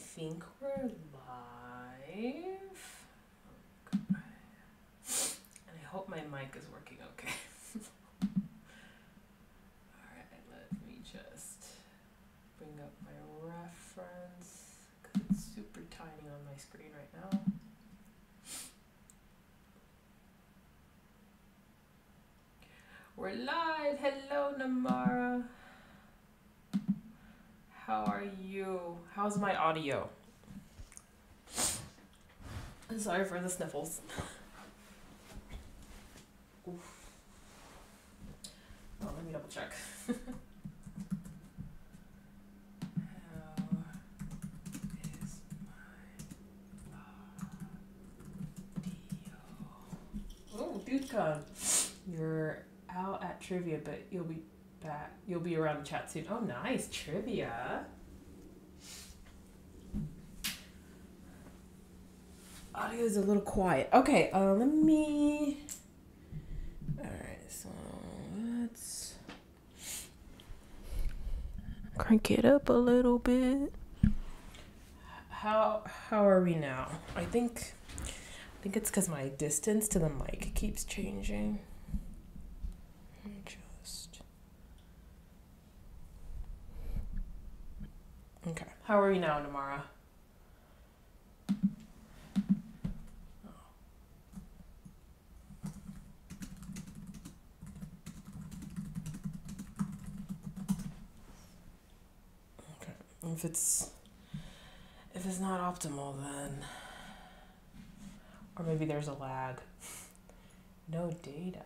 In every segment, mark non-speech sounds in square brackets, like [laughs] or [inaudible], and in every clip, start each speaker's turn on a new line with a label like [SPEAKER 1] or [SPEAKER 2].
[SPEAKER 1] think we're live. And I hope my mic is working okay. [laughs] Alright, let me just bring up my reference because it's super tiny on my screen right now. We're live. Hello, Namara. How are you? How's my audio? Sorry for the sniffles. Oof. Oh, let me double check. [laughs] Oh, DudeCon. You're out at trivia, but you'll be back. You'll be around the chat soon. Oh, nice trivia. Audio is a little quiet. Okay, uh, let me. All right, so let's crank it up a little bit. How how are we now? I think I think it's because my distance to the mic keeps changing. Just okay. How are we now, Namara? Okay. If it's if it's not optimal, then or maybe there's a lag. [laughs] No data.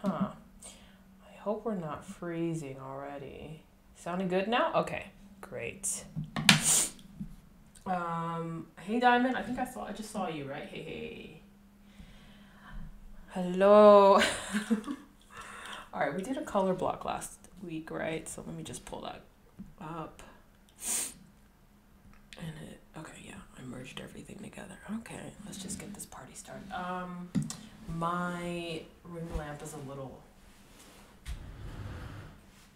[SPEAKER 1] Huh. I hope we're not freezing already. Sounding good now? Okay, great. Um, hey Diamond, I think I saw I just saw you, right? Hey hey. Hello. [laughs] All right, we did a color block last week, right? So let me just pull that up. And it okay, yeah, I merged everything together. Okay, let's just get this party started. Um my ring lamp is a little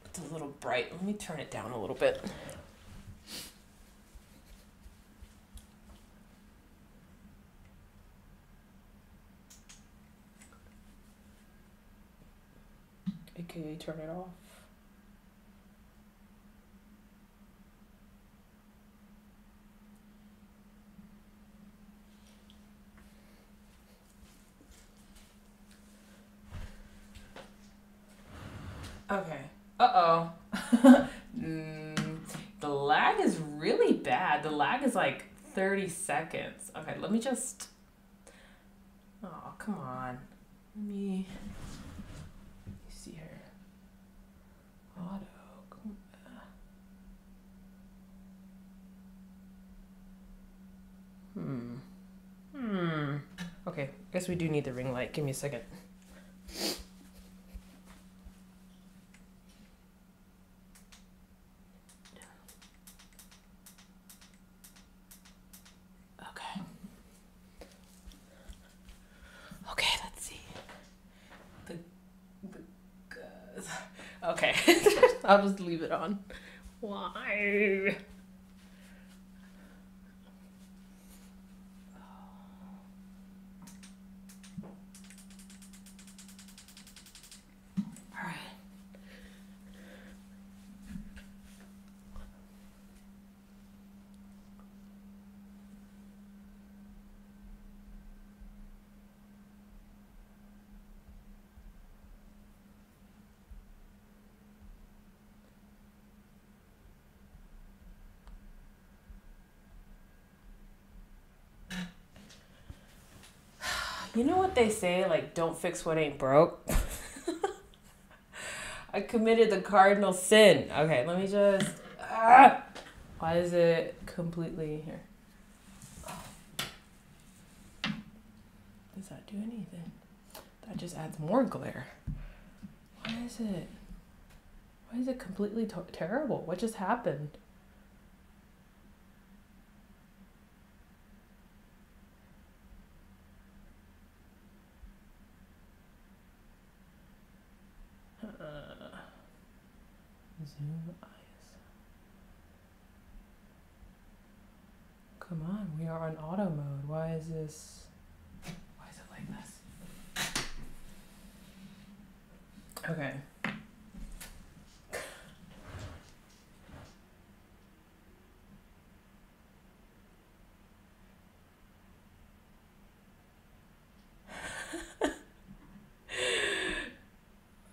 [SPEAKER 1] it's a little bright. Let me turn it down a little bit. AKA turn it off. Okay. Uh oh. [laughs] mm, the lag is really bad. The lag is like 30 seconds. Okay, let me just. Oh, come on. Let me. Let me see here. Auto. come- Hmm. Hmm. Okay, guess we do need the ring light. Give me a second. Okay. Okay, let's see. The the Okay. [laughs] I'll just leave it on. Why? They say, like, don't fix what ain't broke? [laughs] I committed the cardinal sin. Okay, let me just. Ah! Why is it completely here? Does that do anything? That just adds more glare. Why is it? Why is it completely terrible? What just happened? Uh, Zoom eyes. Come on, we are on auto mode. Why is this? Why is it like this? Okay.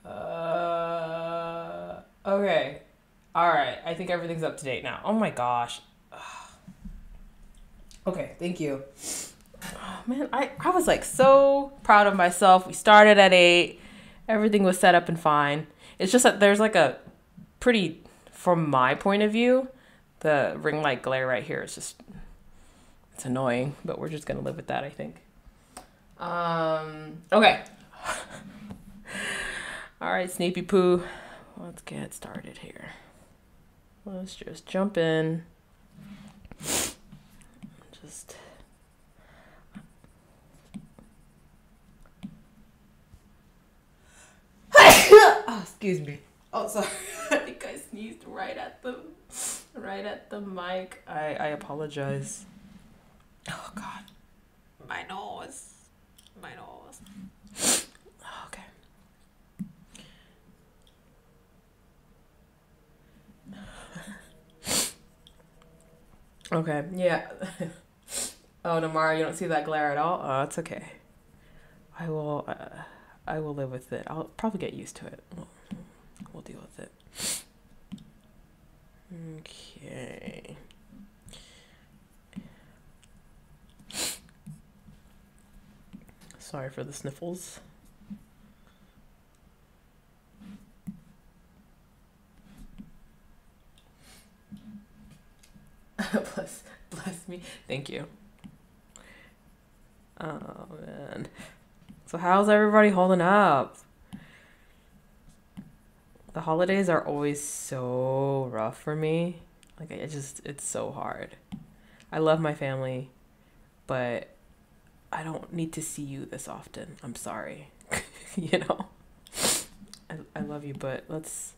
[SPEAKER 1] Uh, okay. All right. I think everything's up to date now. Oh my gosh. Okay. Thank you. Oh, [sighs] man, I, I was like so proud of myself. We started at eight. Everything was set up and fine. It's just that there's like a pretty, from my point of view, the ring light glare right here is just, it's annoying, but we're just to live with that, I think. Um, okay. [laughs] All right, Snappy Poo, let's get started here. Let's just jump in. Just. oh, [coughs] excuse me. Oh, sorry. I think I sneezed right at the, right at the mic. I I apologize. Oh God, my nose, my nose. Okay. Okay, yeah. [laughs] oh, Namara, you don't see that glare at all? Oh, it's okay. I will, uh, I will live with it. I'll probably get used to it. We'll, we'll deal with it. Okay. Sorry for the sniffles. [laughs] bless, bless me. Thank you. Oh man. So how's everybody holding up? The holidays are always so rough for me. Like it just it's so hard. I love my family, but I don't need to see you this often. I'm sorry. [laughs] you know. I I love you, but let's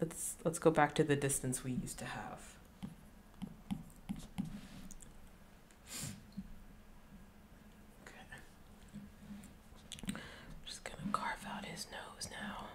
[SPEAKER 1] let's let's go back to the distance we used to have. Just gonna carve out his nose now.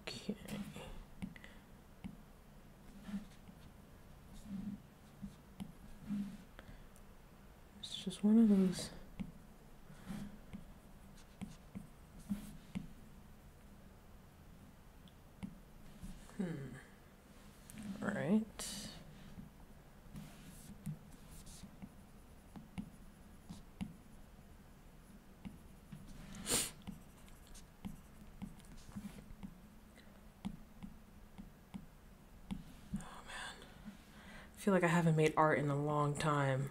[SPEAKER 1] Okay. One of those. Hmm. All right. I feel like I haven't made art in a long time.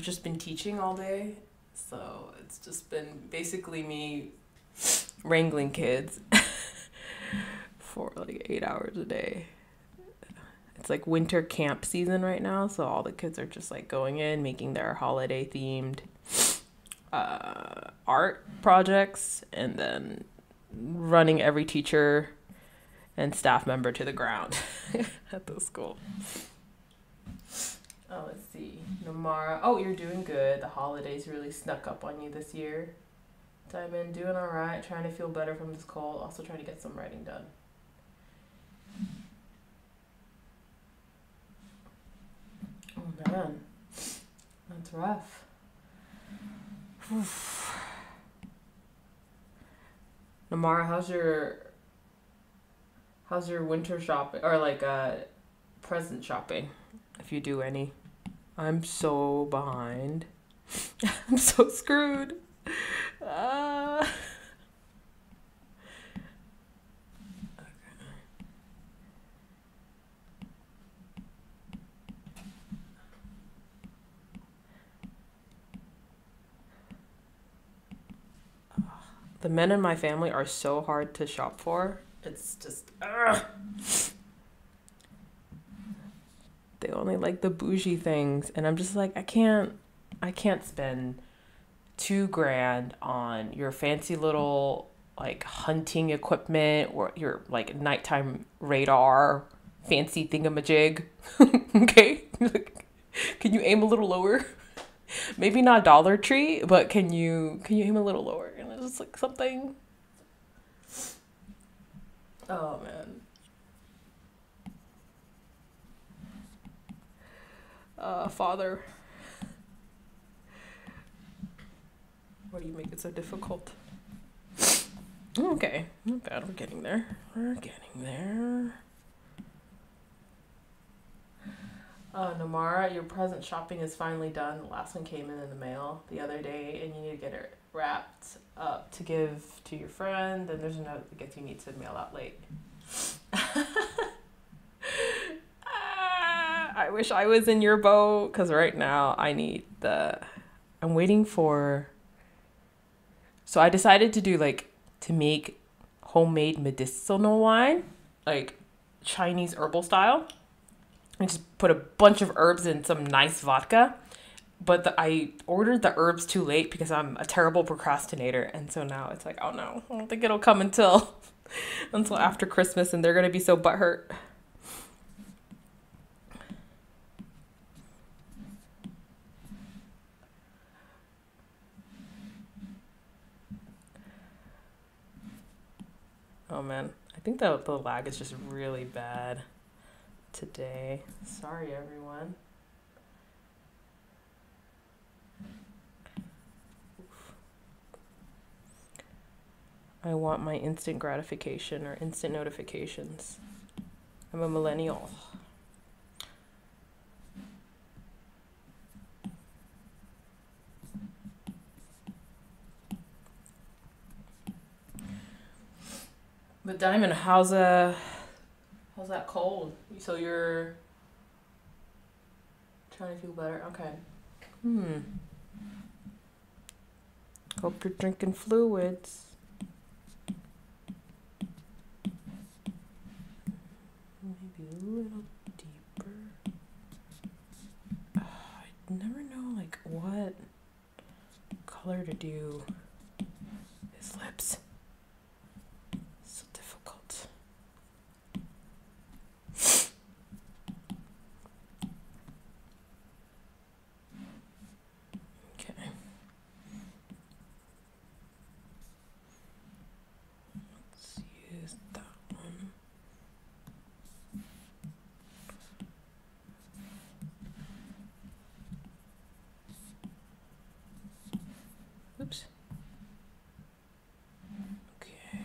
[SPEAKER 1] I've just been teaching all day, so it's just been basically me wrangling kids [laughs] for like eight hours a day. It's like winter camp season right now, so all the kids are just like going in, making their holiday themed uh, art projects, and then running every teacher and staff member to the ground [laughs] at the school. Oh, let's see. Namara. Oh, you're doing good. The holidays really snuck up on you this year. Diamond, doing all right. Trying to feel better from this cold. Also trying to get some writing done. Oh man, that's rough. [sighs] Namara, how's your How's your winter shopping or like uh present shopping if you do any? I'm so behind. [laughs] I'm so screwed. Uh... The men in my family are so hard to shop for. It's just. Ugh. They only like the bougie things, and I'm just like, I can't, I can't spend two grand on your fancy little like hunting equipment or your like nighttime radar fancy thingamajig. [laughs] okay, [laughs] can you aim a little lower? [laughs] Maybe not Dollar Tree, but can you can you aim a little lower? And it's just like something. Oh man. Uh, father. Why do you make it so difficult? Okay, not bad. We're getting there. We're getting there. Uh, Namara, your present shopping is finally done. The last one came in in the mail the other day, and you need to get it wrapped up to give to your friend. And there's a note that gets you need to mail out late. Ah, I wish I was in your boat because right now I need the. I'm waiting for. So I decided to do like to make homemade medicinal wine, like Chinese herbal style. I just put a bunch of herbs in some nice vodka. But the, I ordered the herbs too late because I'm a terrible procrastinator, and so now it's like, oh no, I don't think it'll come until [laughs] until after Christmas, and they're gonna be so butthurt. Oh man, I think the the lag is just really bad today. Sorry, everyone. I want my instant gratification or instant notifications. I'm a millennial. But Diamond, how's uh how's that cold? So you're trying to feel better? Okay. Hmm. Hope you're drinking fluids. Maybe a little deeper. Uh, I never know like what color to do his lips. So difficult. Okay. Let's use that one. Oops. Okay.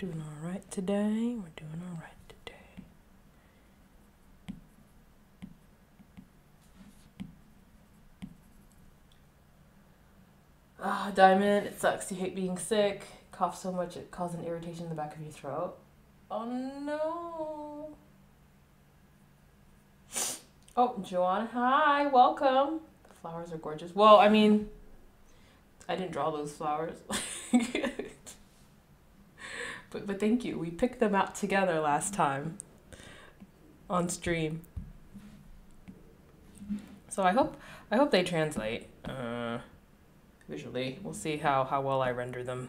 [SPEAKER 1] We're doing all right today. We're doing all right today. Ah, Diamond, it sucks. You hate being sick. Cough so much it causes an irritation in the back of your throat. Oh no. Oh, Joanna, hi, welcome. The flowers are gorgeous. Well, I mean, I didn't draw those flowers. [laughs] but but thank you. We picked them out together last time on stream. So I hope I hope they translate uh, visually. We'll see how how well I render them.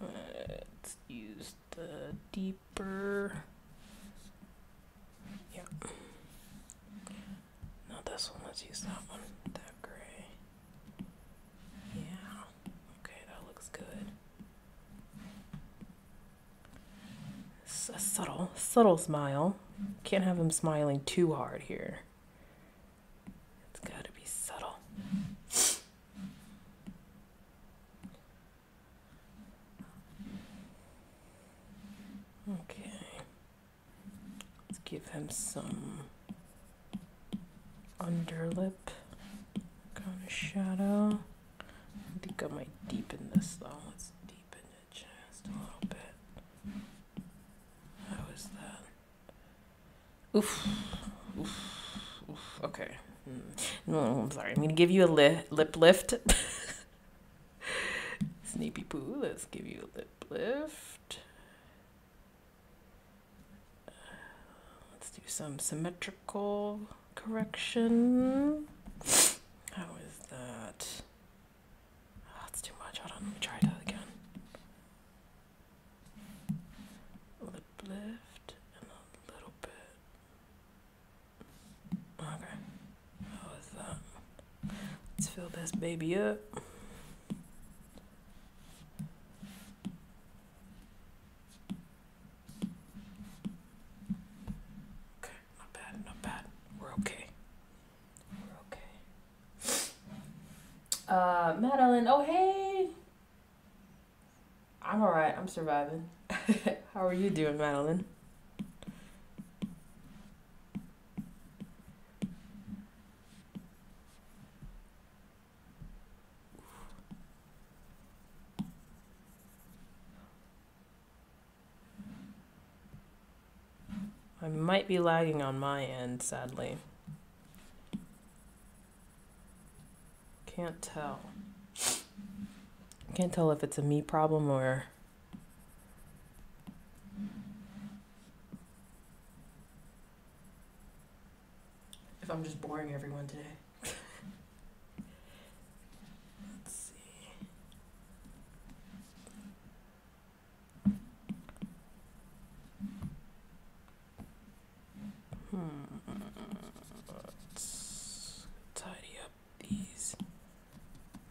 [SPEAKER 1] Let's use the deeper. Yeah. Not this one. Let's use that one. That gray. Yeah. Okay, that looks good. It's a subtle, subtle smile. Can't have him smiling too hard here. It's got to be subtle. Okay. Let's give him some underlip kind of shadow. I think I might deepen this though. Let's deepen it just a little bit. How is that? Oof. Oof. Oof. Okay. Mm. No, I'm sorry. I'm gonna give you a li- lip lift. [laughs] Sneepy poo. Let's give you a lip lift. Let's do some symmetrical correction. How is that? Oh, that's too much. Hold on, let me try that again. Lip lift and a little bit. Okay. How is that? Let's fill this baby up. Okay, not bad, not bad. We're okay. We're okay. Uh, Madeline, oh hey. I'm alright, I'm surviving. [laughs] How are you doing, Madeline? I might be lagging on my end, sadly. Can't tell. Can't tell if it's a me problem or. If I'm just boring everyone today. Let's see. Hmm. Let's tidy up these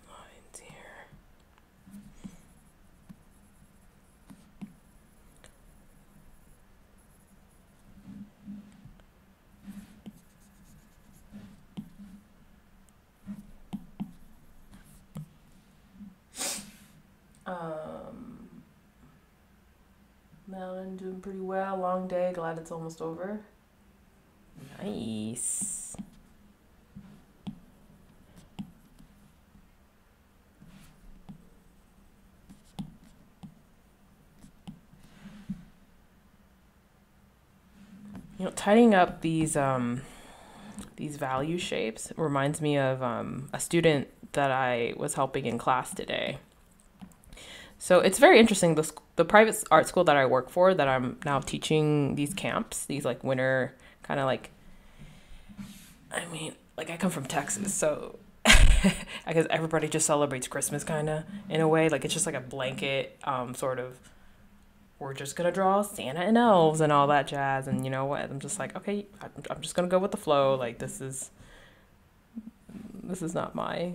[SPEAKER 1] lines here. Um, Doing pretty well. Long day. Glad it's almost over. Nice. You know, tidying up these um these value shapes reminds me of um, a student that I was helping in class today. So it's very interesting. The, the private art school that I work for, that I'm now teaching these camps, these like winter kind of like, I mean, like I come from Texas, so [laughs] I guess everybody just celebrates Christmas kind of in a way. Like it's just like a blanket um, sort of. We're just gonna draw Santa and elves and all that jazz, and you know what? I'm just like, okay, I'm, I'm just gonna go with the flow. Like this is, this is not my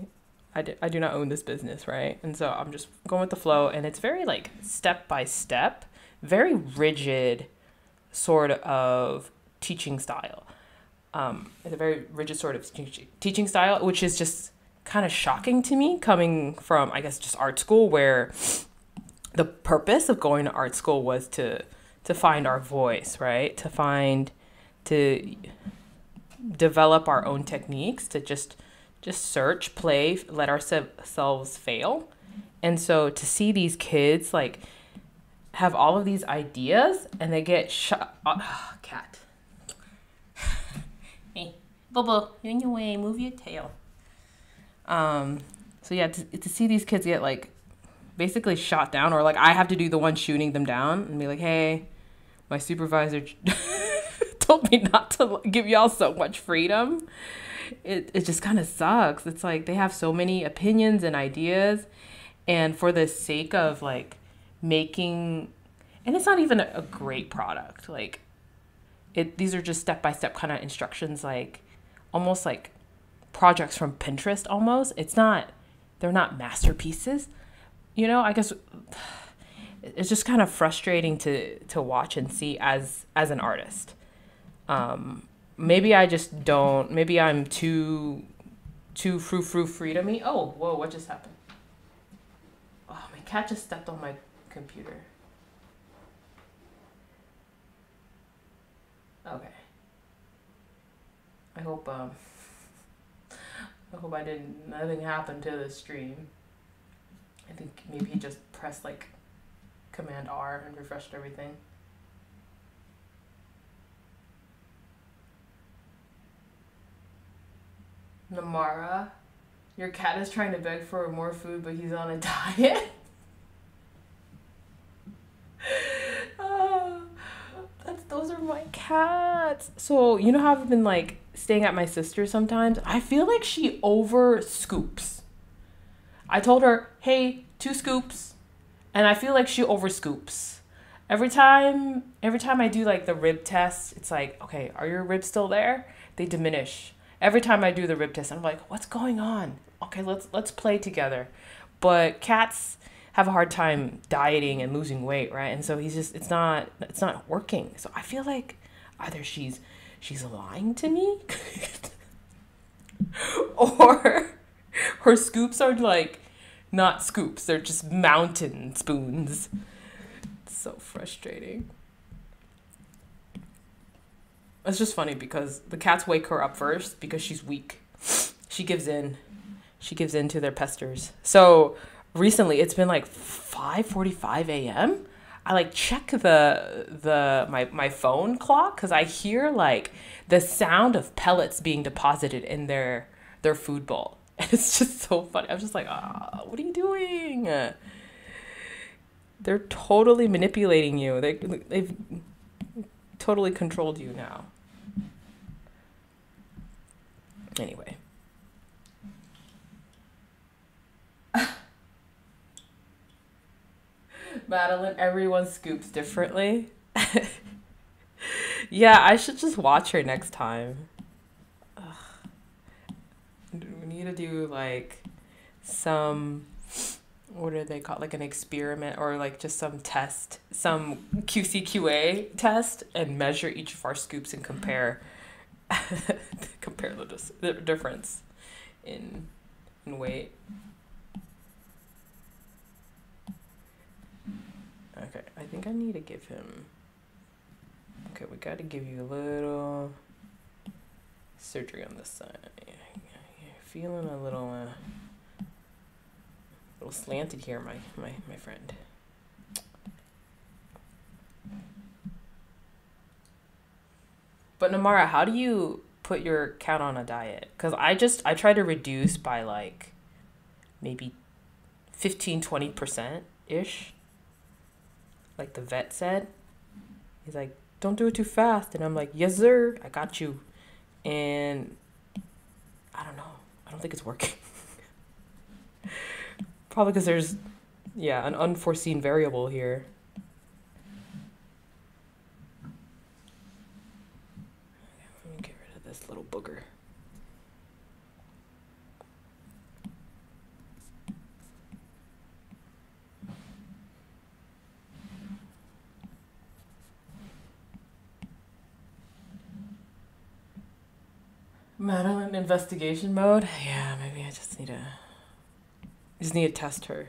[SPEAKER 1] I do, I do not own this business, right? And so I'm just going with the flow, and it's very like step by step, very rigid sort of teaching style. Um, it's a very rigid sort of teaching teaching style, which is just kind of shocking to me coming from, I guess, just art school, where the purpose of going to art school was to to find our voice, right? To find to develop our own techniques, to just just search, play, let ourselves fail. And so to see these kids like have all of these ideas and they get shot. Oh, [sighs] cat. [laughs] hey, Bobo, you're in your way. Move your tail. Um. So yeah, to, to see these kids get like basically shot down, or like I have to do the one shooting them down and be like, hey, my supervisor [laughs] told me not to give y'all so much freedom it, it just kind of sucks. It's like they have so many opinions and ideas. And for the sake of like making, and it's not even a, a great product. Like, it, these are just step by step kind of instructions, like almost like projects from Pinterest almost. It's not, they're not masterpieces. You know, I guess [sighs] it's just kind of frustrating to to watch and see as as an artist. Um, maybe I just don't. Maybe I'm too too frou frou free to me. Oh, whoa! What just happened? Oh, my cat just stepped on my computer. Okay. I hope um. I hope I didn't. Nothing happened to the stream. I think maybe he just pressed like Command R and refreshed everything. Namara, your cat is trying to beg for more food, but he's on a [laughs] diet. oh, that's those are my cats. So you know how I've been like staying at my sister's sometimes. I feel like she over scoops. I told her, "Hey, two scoops," and I feel like she over scoops. Every time, every time I do like the rib test, it's like, okay, are your ribs still there? They diminish every time I do the rib test, I'm like, what's going on? Okay, let's let's play together. But cats have a hard time dieting and losing weight, right? And so he's just it's not it's not working. So I feel like either she's she's lying to me [laughs] or her scoops are like not scoops, they're just mountain spoons. It's so frustrating. It's just funny because the cats wake her up first because she's weak. [sniffs] She gives in. She gives in to their pesters. So recently it's been like 5:45 a.m. I like check the the my my phone clock cuz I hear like the sound of pellets being deposited in their their food bowl. [laughs] And it's just so funny. I'm just like, "Ah, oh, what are you doing?" They're totally manipulating you. They they've totally controlled you now. Anyway. [laughs] Madeline, everyone scoops differently. [laughs] yeah, I should just watch her next time. Ugh. We need to do like some what do they call it? like an experiment or like just some test, some QCQA test, and measure each of our scoops and compare [laughs] compare the, the difference in in weight. Okay, I think I need to give him. Okay, we got to give you a little surgery on this side. Feeling a little. Uh, little slanted here, my, my, my friend. But Namara, how do you put your cat on a diet? Because I just, I try to reduce by like maybe 15, 20% ish. Like the vet said. He's like, don't do it too fast. And I'm like, yes, sir, I got you. And I don't know. I don't think it's working. [laughs] Probably because there's, yeah, an unforeseen variable here. Let me get rid of this little booger. Madeline investigation mode? Yeah, maybe I just need to just need to test her.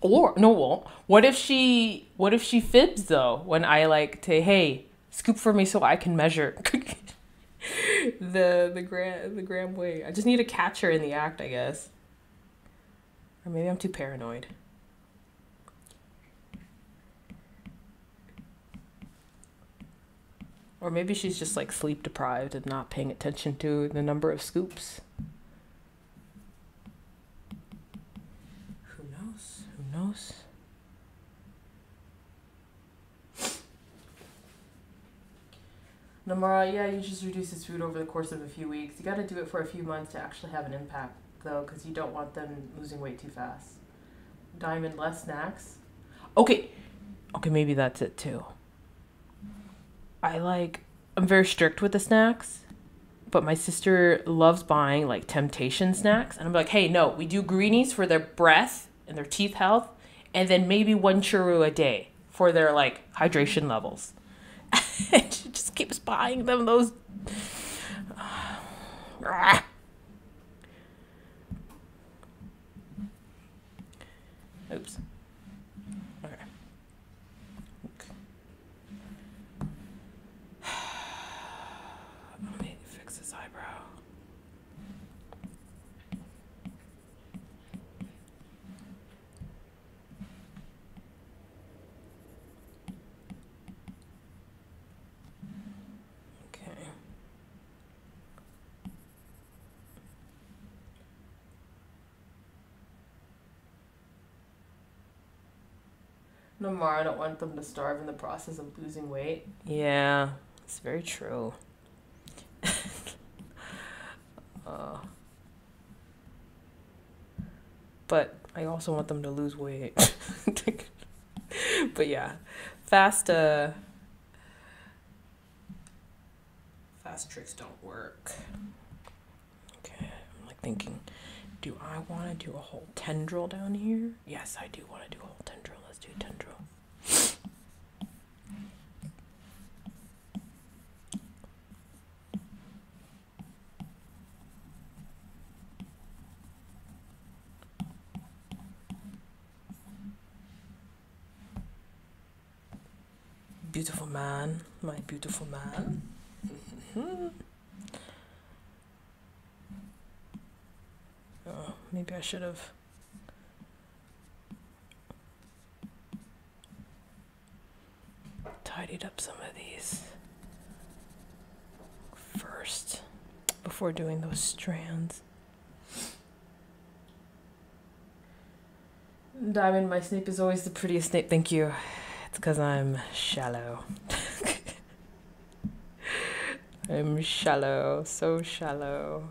[SPEAKER 1] Or no, what if she what if she fibs though when I like to hey scoop for me so I can measure [laughs] the the gram the gram weight. I just need to catch her in the act, I guess. Or maybe I'm too paranoid. Or maybe she's just like sleep deprived and not paying attention to the number of scoops. Knows? Namara, yeah, you just reduce his food over the course of a few weeks. You got to do it for a few months to actually have an impact, though, because you don't want them losing weight too fast. Diamond, less snacks. Okay, okay, maybe that's it too. I like, I'm very strict with the snacks, but my sister loves buying like temptation snacks. And I'm like, hey, no, we do greenies for their breath and their teeth health and then maybe one Churu a day for their like hydration levels. [laughs] and she just keeps buying them those. [sighs] Oops. Okay. Let me fix this eyebrow. Okay. More. I don't want them to starve in the process of losing weight. Yeah, it's very true. [laughs] uh, but I also want them to lose weight. [laughs] but yeah, fast. Uh, fast tricks don't work. Okay, I'm like thinking, do I want to do a whole tendril down here? Yes, I do want to do a whole tendril. Let's do tendril. Beautiful man, my beautiful man. Mm-hmm. oh, maybe I should have. Tidied up some of these first before doing those strands. Diamond, my snake is always the prettiest snake. Thank you. It's because I'm shallow. [laughs] I'm shallow, so shallow.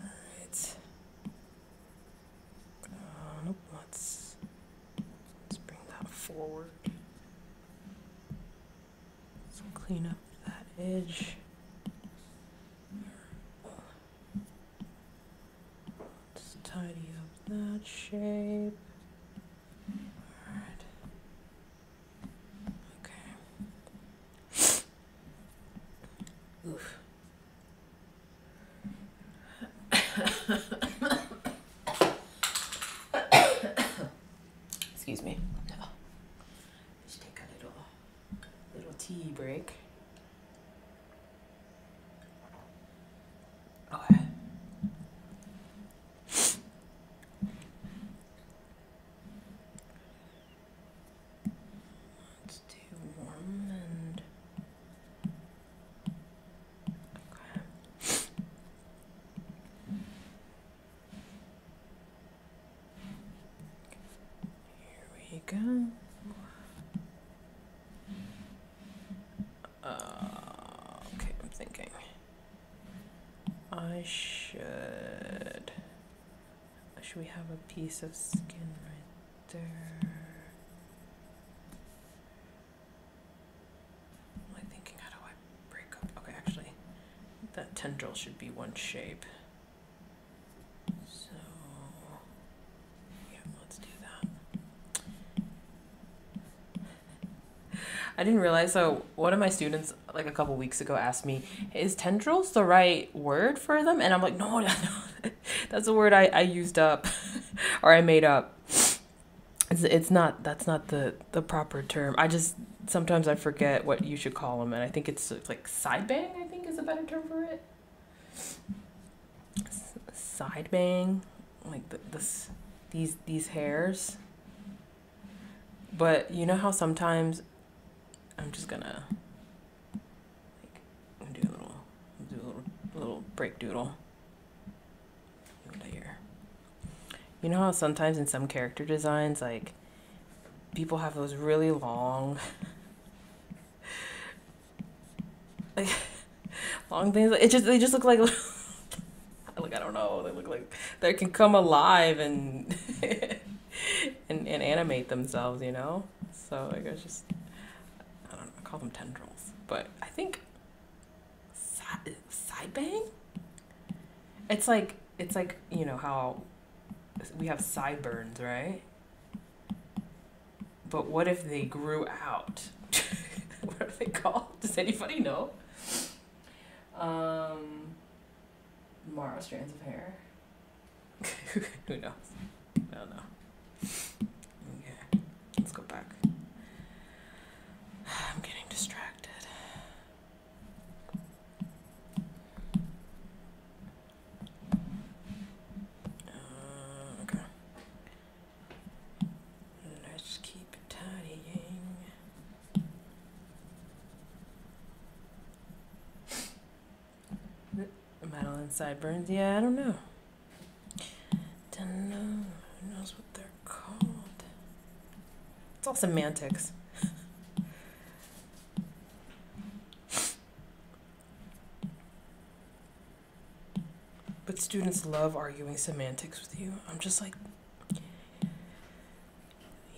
[SPEAKER 1] Right. Uh, nope, let's, let's bring that forward. Let's clean up that edge. Let's tidy up that shape. Alright. Okay. Oof. Excuse me. Let's take a little little tea break. Okay. Let's do warm and okay. Here we go. Uh, okay, I'm thinking. I should. Should we have a piece of skin right there? Am I thinking, how do I break up? Okay, actually, that tendril should be one shape. So, yeah, let's do that. I didn't realize. So one of my students, like a couple weeks ago, asked me, "Is tendrils the right word for them?" And I'm like, "No, [laughs] no, no. that's a word I, I used up, [laughs] or I made up. It's it's not. That's not the the proper term. I just sometimes I forget what you should call them, and I think it's like side bang. I think is a better term for it. Side bang, like the, this these these hairs. But you know how sometimes I'm just gonna like do a little do a little little break doodle. You know how sometimes in some character designs like people have those really long like [laughs] long things. It just they just look like [laughs] like I don't know. They look like they can come alive and [laughs] and and animate themselves. You know. So like just I don't know. Call them tendrils, but I think side, side bang. It's like it's like you know how we have sideburns, right? But what if they grew out? [laughs] what are they called? [laughs] Does anybody know? Um, Mara strands of hair. [laughs] Who knows? I don't know. Okay, let's go back. I'm getting distracted. Uh, okay. Let's keep tidying. Madeline sideburns. Yeah, I don't know. Don't know. Who knows what they're called? It's all semantics. But students love arguing semantics with you. I'm just like, you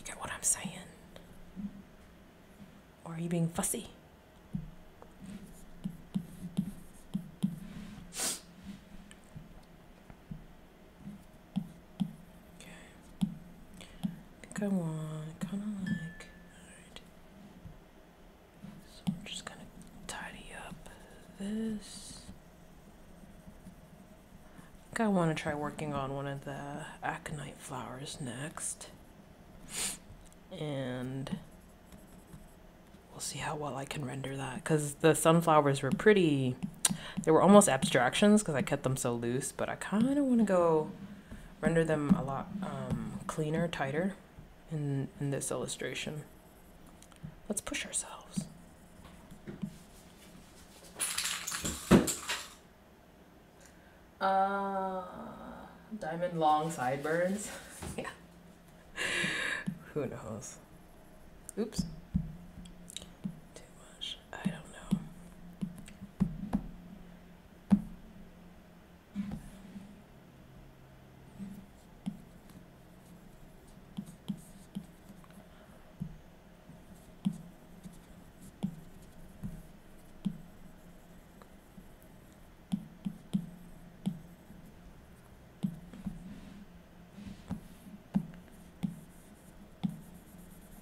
[SPEAKER 1] get what I'm saying? Or are you being fussy? Okay. I think I want kind of like. Alright. So I'm just gonna tidy up this. I think I want to try working on one of the aconite flowers next. And we'll see how well I can render that. Because the sunflowers were pretty, they were almost abstractions because I kept them so loose. But I kind of want to go render them a lot um, cleaner, tighter in, in this illustration. Let's push ourselves. Uh, diamond long sideburns. [laughs] yeah. Who knows? Oops. Too much. I don't know.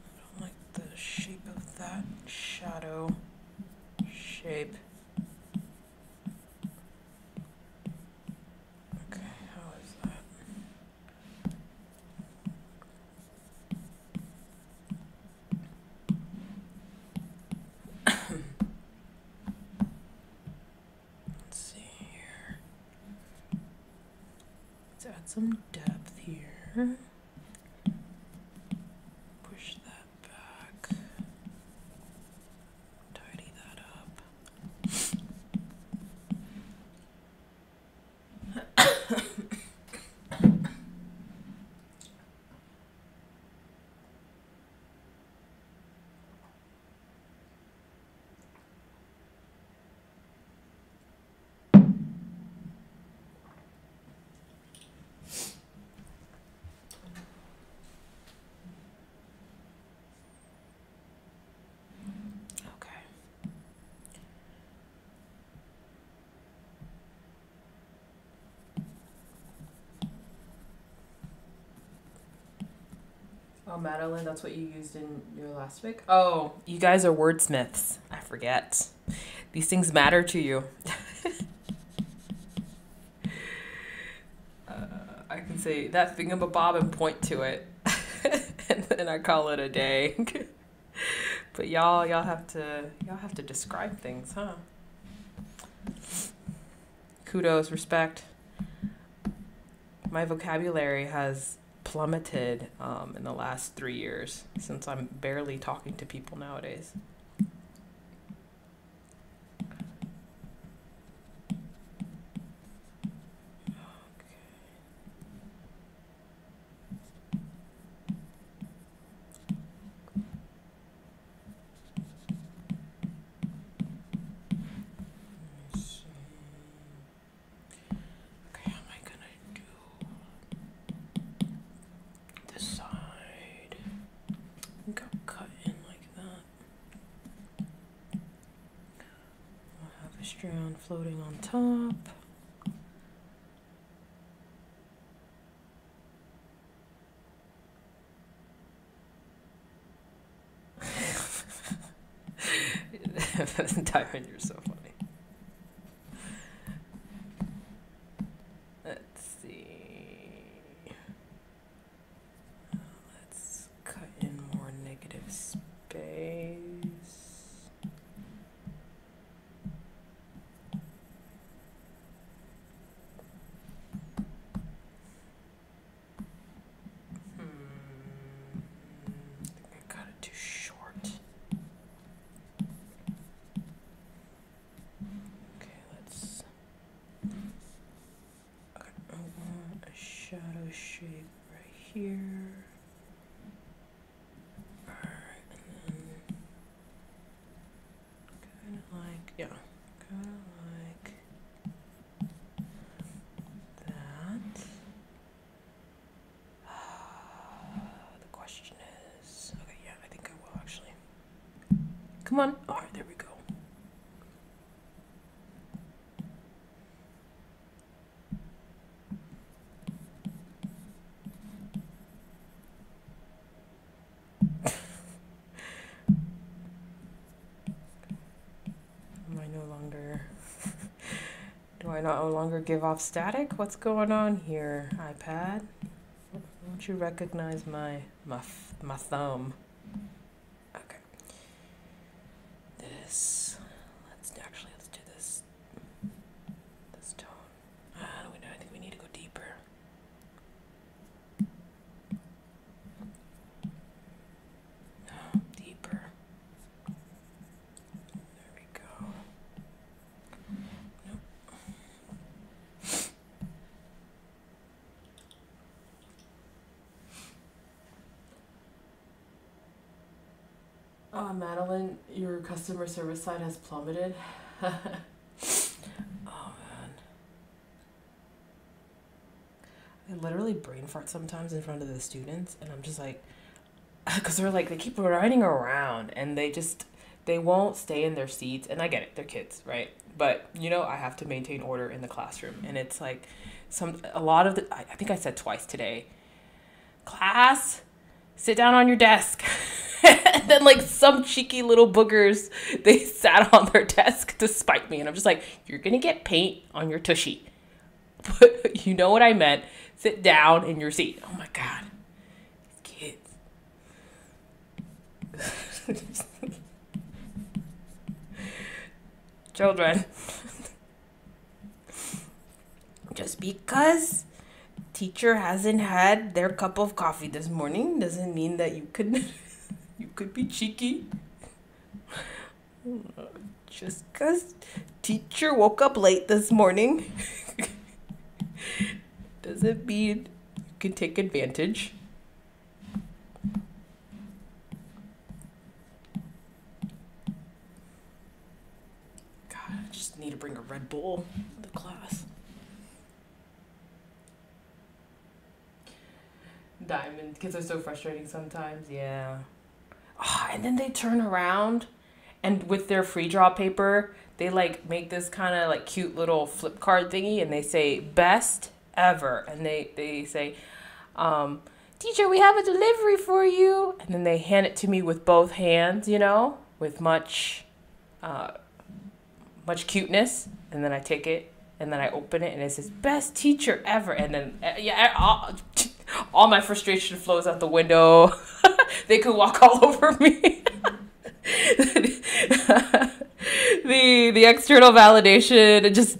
[SPEAKER 1] I don't like the shape of that shadow shape. Okay, how is that? Let's see here. Let's add some depth here. Push that back. Tidy that up. Okay. Oh, Madeline, that's what you used in your last pick? Oh, you guys are wordsmiths. I forget. These things matter to you. [laughs] uh, I can say that thingamabob and point to it. [laughs] and then I call it a day. [laughs] but y'all y'all have to y'all have to describe things, huh? Kudos, respect. My vocabulary has plummeted um, in the last three years since I'm barely talking to people nowadays. Let's see. floating on top. Diamond, you're so funny. Let's see. Let's cut in more negative space. Hmm. I think I got it too short. Okay, let's. Okay, I want a shadow shape right here. Alright, and then. Kind of like, yeah, kind of like that. The question is, okay, yeah, I think I will actually. Come on. All right, there we go. Am I no longer? [laughs] Do I not no longer give off static? What's going on here, iPad? Don't you recognize my my my thumb? Okay. This. Let's actually let's do this. This tone. Ah, we know. I think we need to go deeper. No, deeper. There we go. Nope. Oh, Madeline, service side has plummeted. [laughs] oh man. I literally brain fart sometimes in front of the students, and I'm just like, [laughs] because they're like, they keep running around and they just, they won't stay in their seats. And I get it, they're kids, right? But, you know, I have to maintain order in the classroom. And it's like, some, a lot of the, I, I think I said twice today, class, sit down on your desk. [laughs] [laughs] and then like some cheeky little boogers, they [laughs] sat on their desk to spite me. And I'm just like, you're gonna get paint on your tushy. But [laughs] you know what I meant. Sit down in your seat. Oh my god. Kids. Children. Just because teacher hasn't had their cup of coffee this morning doesn't mean that you could you could be cheeky. Just because teacher woke up late this morning doesn't mean you can take advantage. God, I just need to bring a Red Bull to the class. Diamond kids are so frustrating sometimes. Yeah. Ah, and then they turn around and with their free draw paper, they like make this kind of like cute little flip card thingy and they say best ever. And they they say um teacher we have a delivery for you. And then they hand it to me with both hands you know with much uh much cuteness. And then i take it and then i open it and it says best teacher ever. And then uh, yeah all, all my frustration flows out the window. [laughs] They could walk all [laughs] over me. [laughs] The the external validation it just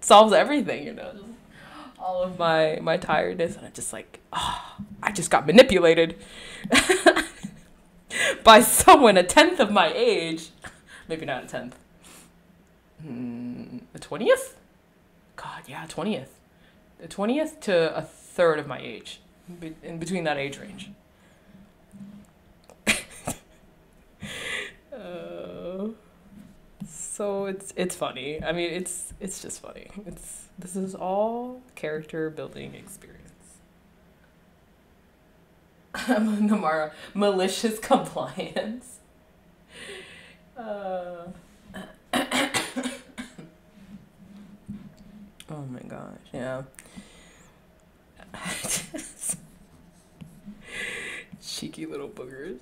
[SPEAKER 1] solves everything you know? All of my my tiredness and i'm just like oh, i just got manipulated by someone a tenth of my age. Maybe not a tenth. Mm, a 20th god yeah 20th the 20th to a third of my age in between that age range uh, so it's it's funny. I mean, it's it's just funny. It's this is all character building experience. Namara, malicious compliance. Uh, Oh my gosh, yeah. [laughs] Cheeky little boogers.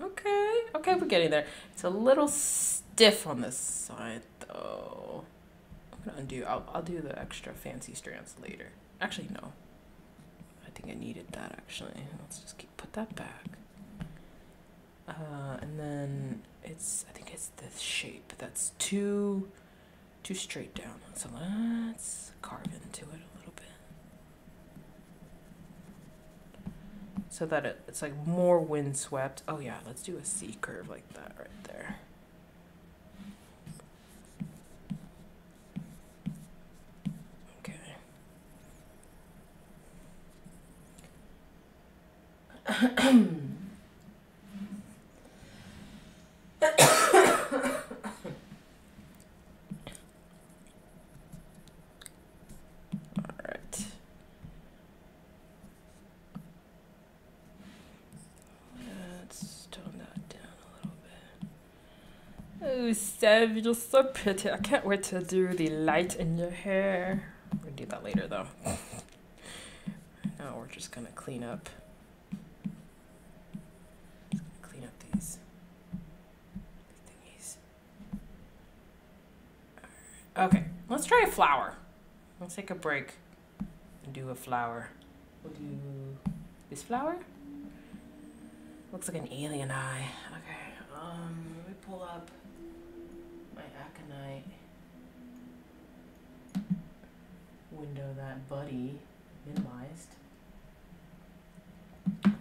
[SPEAKER 1] Okay, okay, we're getting there. It's a little stiff on this side though. I'm gonna undo, I'll, I'll do the extra fancy strands later. Actually, no. I think I needed that actually. Let's just keep, put that back. Uh, and then it's, I think it's this shape that's too, too straight down. So let's carve into it a little bit. So that it, it's like more windswept. Oh yeah, let's do a C curve like that right there. Okay. Alright. Let's tone that down Sev, you're so pretty. I can't wait to do the light in your hair. We're gonna do that later though. now we're just gonna clean up. Clean up these thingies. Okay, let's try a flower. Let's take a break and do a flower. We'll do this flower. Looks like an alien eye. Okay, um, let me pull up aconite window that Buddy minimized. Okay.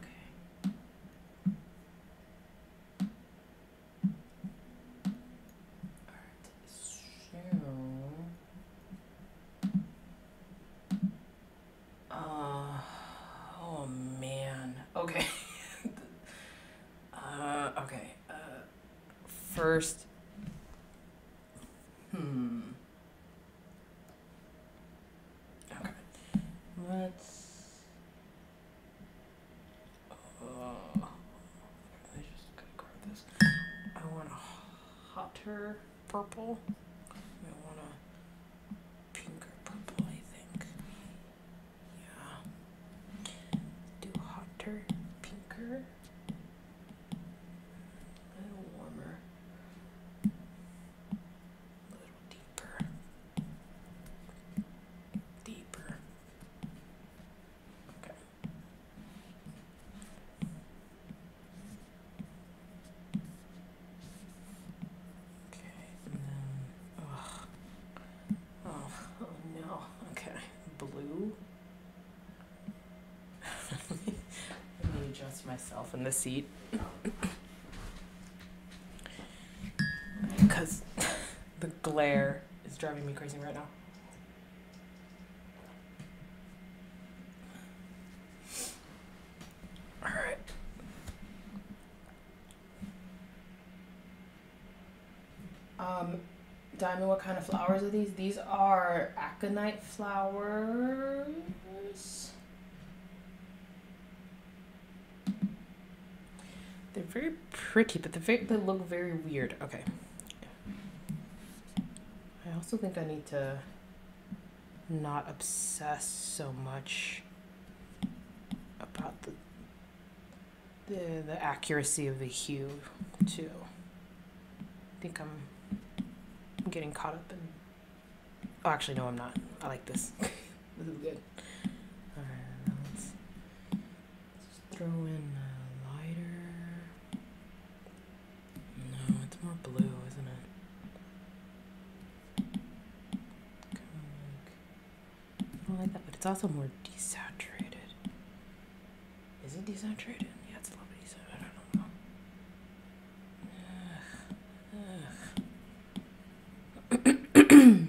[SPEAKER 1] Alright, so uh oh man. Okay. [laughs] uh okay. Uh first hotter purple. I want a pinker purple, I think. Yeah. Do hotter, pinker. A little warmer. A little deeper. Deeper. Okay. Okay, and then, ugh. Oh, oh no. Okay, blue. Let me adjust myself in the seat. [coughs] Because [laughs] the glare is driving me crazy right now. Alright. Um, Diamond, what kind of flowers are these? These are aconite flowers. They're very pretty, but very, they look very weird. Okay. I also think I need to not obsess so much about the the the accuracy of the hue too. I think I'm I'm getting caught up in. Oh, actually, no, I'm not. I like this. [laughs] this is good. Alright, now let's, let's throw in a lighter. No, it's more blue, isn't it? Kind of like, I don't like that, but it's also more desaturated. Is it desaturated? Yeah, it's a little bit desaturated. I don't know. Ugh. Ugh.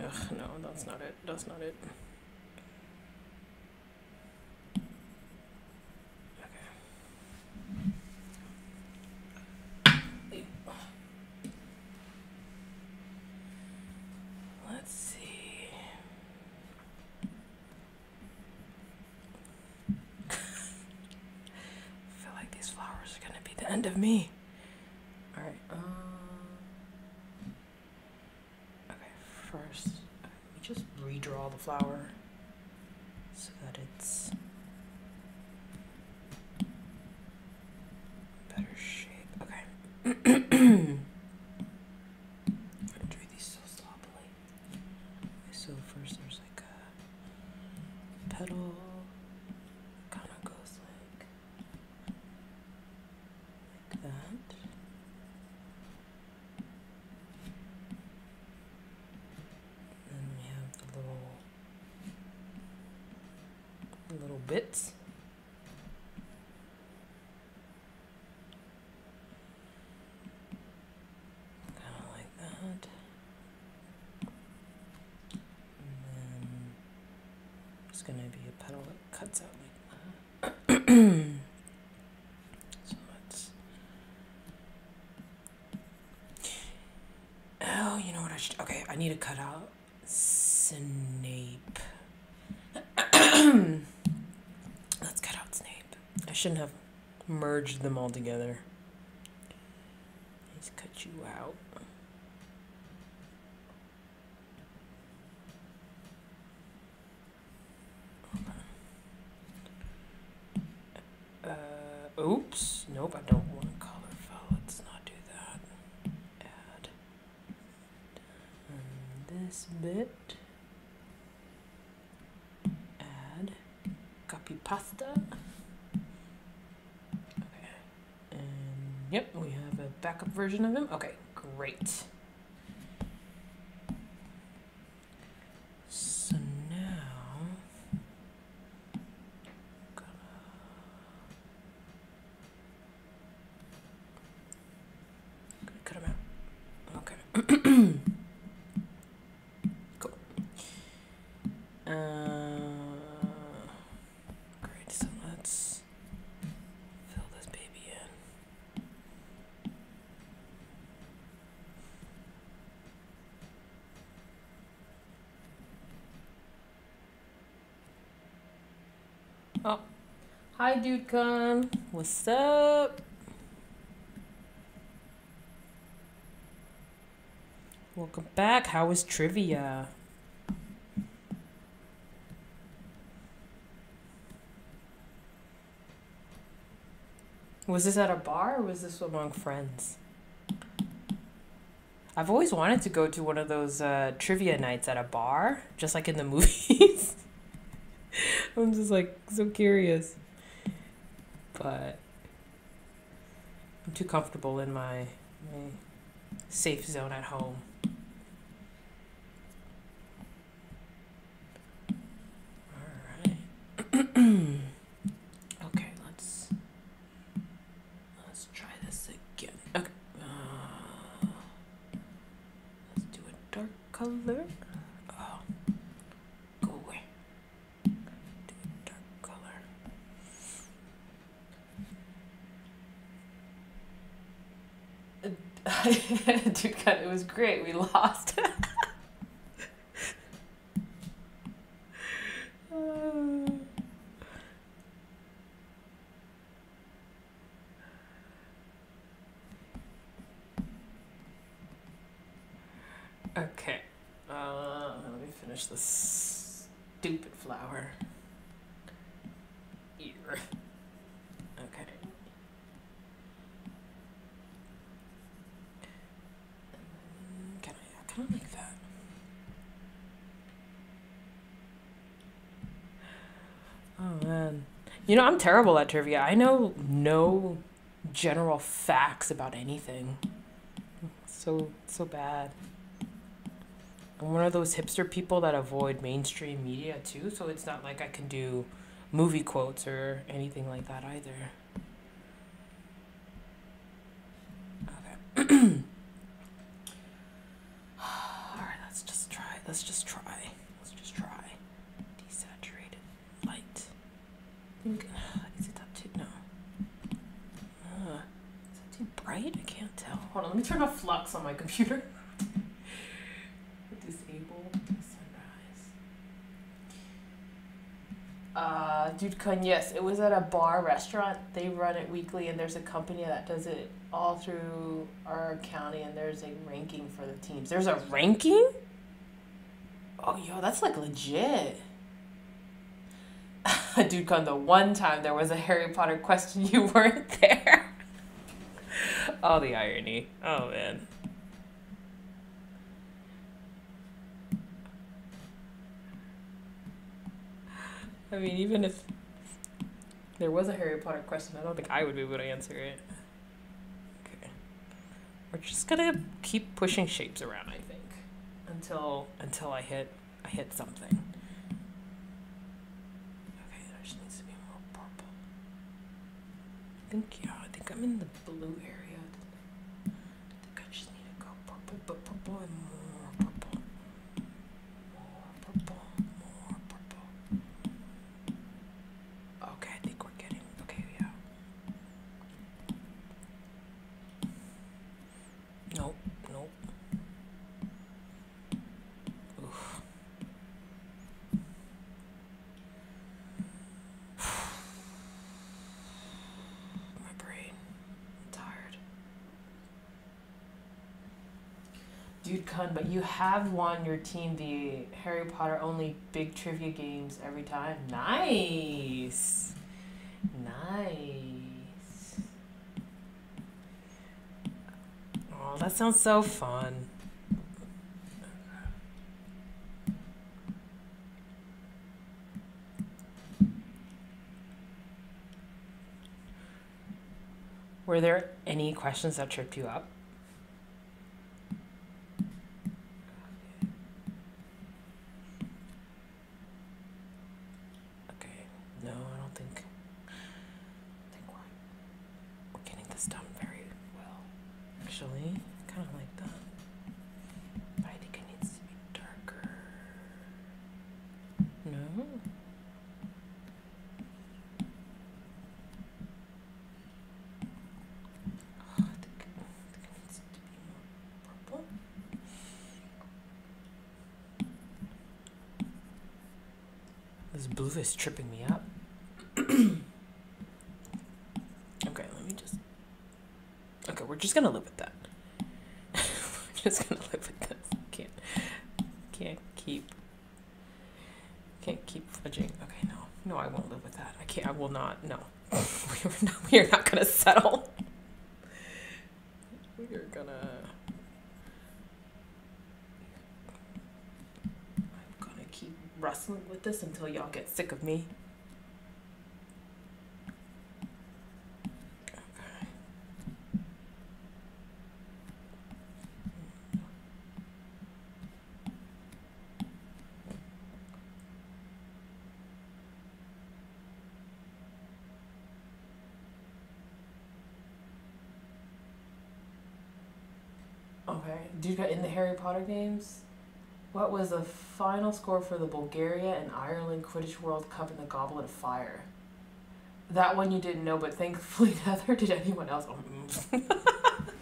[SPEAKER 1] [coughs] Ugh, no, that's not it. That's not it. end of me. All right. Um, okay, first, let me just redraw the flower. Little bits. Kind of like that. And then there's going to be a petal that cuts out like that. [clears throat] so let's. Oh, you know what I should. Okay, I need to cut out Snape. Let's cut out Snape. I shouldn't have merged them all together. Let's cut you out. Uh, oops. Nope, I don't want color fill. Let's not do that. Add. And this bit. Add. Copy pasta. Okay. And yep, we have a backup version of him. Okay, great. So now, gonna gonna cut him out. Okay. cool. Uh, great. So let's fill this baby in. Oh, hi, dude. Kun. What's up? Welcome back. How was trivia? Was this at a bar or was this among friends? I've always wanted to go to one of those uh, trivia nights at a bar, just like in the [laughs] movies. I'm just like so curious. But I'm too comfortable in my, my safe zone at home. Alright. okay, let's let's try this again. Okay. Uh, let's do a dark color. Oh. Go away. Do a dark color. [laughs] It was great. We [laughs] lost. [laughs] Uh, okay. Uh, let me finish this stupid flower. Ear. Okay. Can I? I kind of like that. Oh man. You know, I'm terrible at trivia. I know no general facts about anything. So so bad. I'm one of those hipster people that avoid mainstream media too, so it's not like I can do movie quotes or anything like that either. [clears throat] Okay. [clears throat] Alright, let's just try. Let's just try. Let's just try. Desaturated light. think, is it that too? No. Uh, is it too bright? I can't tell. Hold on, let me turn off flux on my computer. Disable sunrise. Uh, Dude Kun, yes, it was at a bar restaurant. They run it weekly, and there's a company that does it all through our county, and there's a ranking for the teams. There's a ranking? Oh, yo, that's like legit. [laughs] Dude, Kun, the one time there was a Harry Potter question, [laughs] you weren't there. Oh, the irony. Oh, man. I mean, even if there was a Harry Potter question, I don't think I would be able to answer it. Okay. We're just gonna keep pushing shapes around, I think. Until until I hit I hit something. Okay, there just needs to be more purple. I think yeah, I think I'm in the blue area. I think I just need to go purple, but purple and more purple. More purple, more purple. Okay, I think we're getting okay, yeah. Nope, nope. Oof. My brain. I'm tired. Kun, but you have won your team the Harry Potter only big trivia games every time. Nice. Nice. Oh, that sounds so fun. Were there any questions that tripped you up? Okay. No, I don't think. I think we're, we're getting this done very well. Actually, kind of like that. But I think it needs to be darker. No? Oh, I think, I think it needs to be more purple. This blue is tripping me up. [clears throat] okay, let me just. Okay, we're just gonna live with that. [laughs] we're just gonna live with this. Can't, can't keep, can't keep fudging. Okay, no, no, I won't live with that. I can't. I will not. No, [laughs] we are not. We are not gonna settle. We are gonna. I'm gonna keep wrestling with this until y'all get sick of me. Okay. Dude, in the Harry Potter games, what was the final score for the Bulgaria and Ireland Quidditch World Cup in the Goblet of Fire? That one you didn't know, but thankfully, [laughs] neither did anyone else? Oh, mm. [laughs]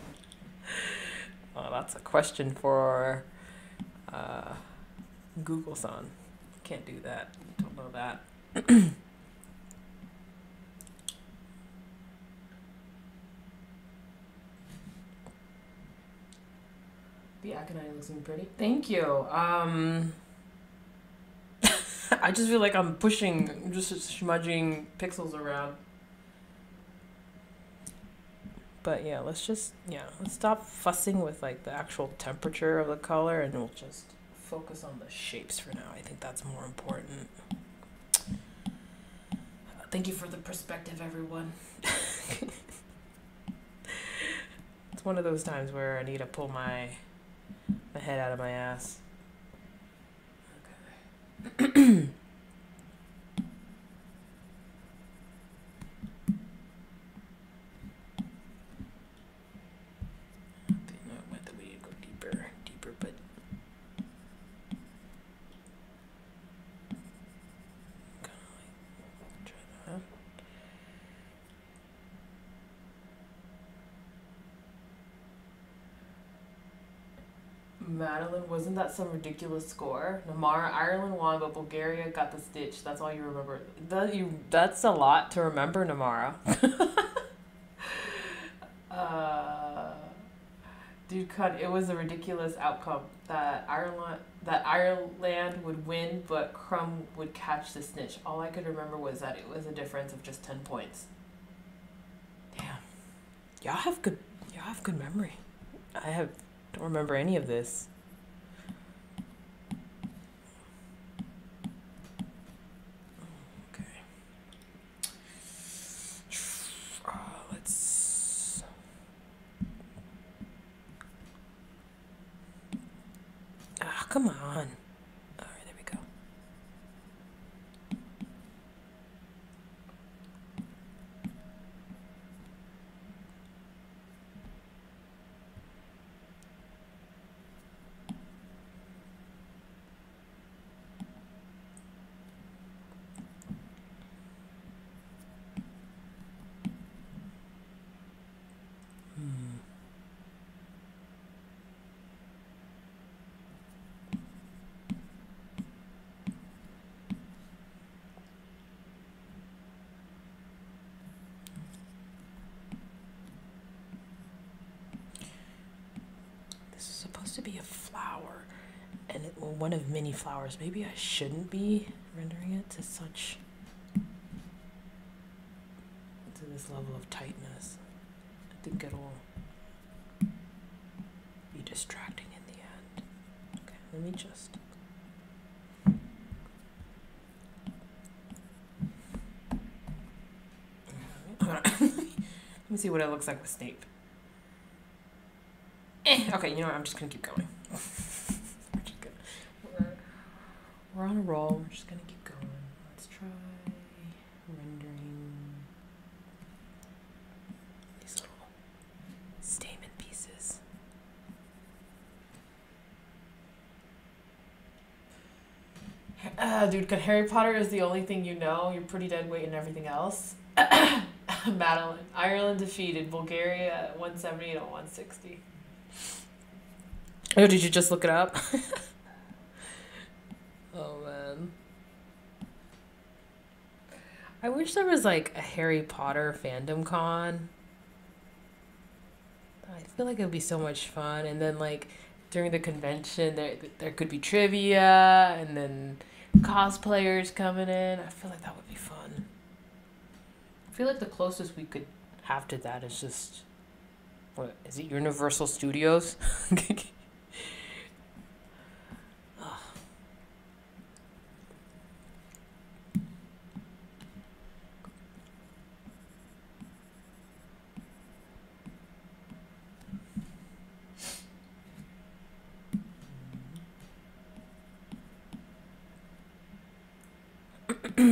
[SPEAKER 1] oh that's a question for uh, Google son. Can't do that. Don't know that. [clears throat] The Aconite looks pretty. Thank you. Um, [laughs] I just feel like I'm pushing, just smudging pixels around. But yeah, let's just yeah, let's stop fussing with like the actual temperature of the color, and we'll just focus on the shapes for now. I think that's more important. Thank you for the perspective, everyone. [laughs] it's one of those times where I need to pull my my head out of my ass. 咳 [coughs] Madeline, wasn't that some ridiculous score? Namara, Ireland won, but Bulgaria got the snitch. That's all you remember. That you that's a lot to remember, Namara. [laughs] uh, Dude, cut. It was a ridiculous outcome that Ireland that Ireland would win, but Krum would catch the snitch. All I could remember was that it was a difference of just ten points. Damn, y'all have good. Y'all have good memory. I have don't remember any of this. Okay. Uh, let's. Ah, come on. All right, there we go. Hmm. This is supposed to be a flower, and it, well, one of many flowers. Maybe I shouldn't be rendering it to such to this level of tightness. I think it'll be distracting in the end. Okay, let me just. [coughs] let me see what it looks like with Snape. Eh, okay, you know what? I'm just gonna keep going. we're, just gonna, we're, we're on a roll. We're just gonna keep going. Let's try rendering these little stamen pieces. Uh, dude, can Harry Potter is the only thing you know. You're pretty dead weight and everything else. [coughs] Madeline, Ireland defeated Bulgaria at 170 to 160. Oh, did you just look it up? [laughs] oh man. I wish there was like a Harry Potter fandom con. I feel like it would be so much fun. And then like during the convention there there could be trivia and then cosplayers coming in. I feel like that would be fun. I feel like the closest we could have to that is just what is it Universal Studios? [laughs] Oh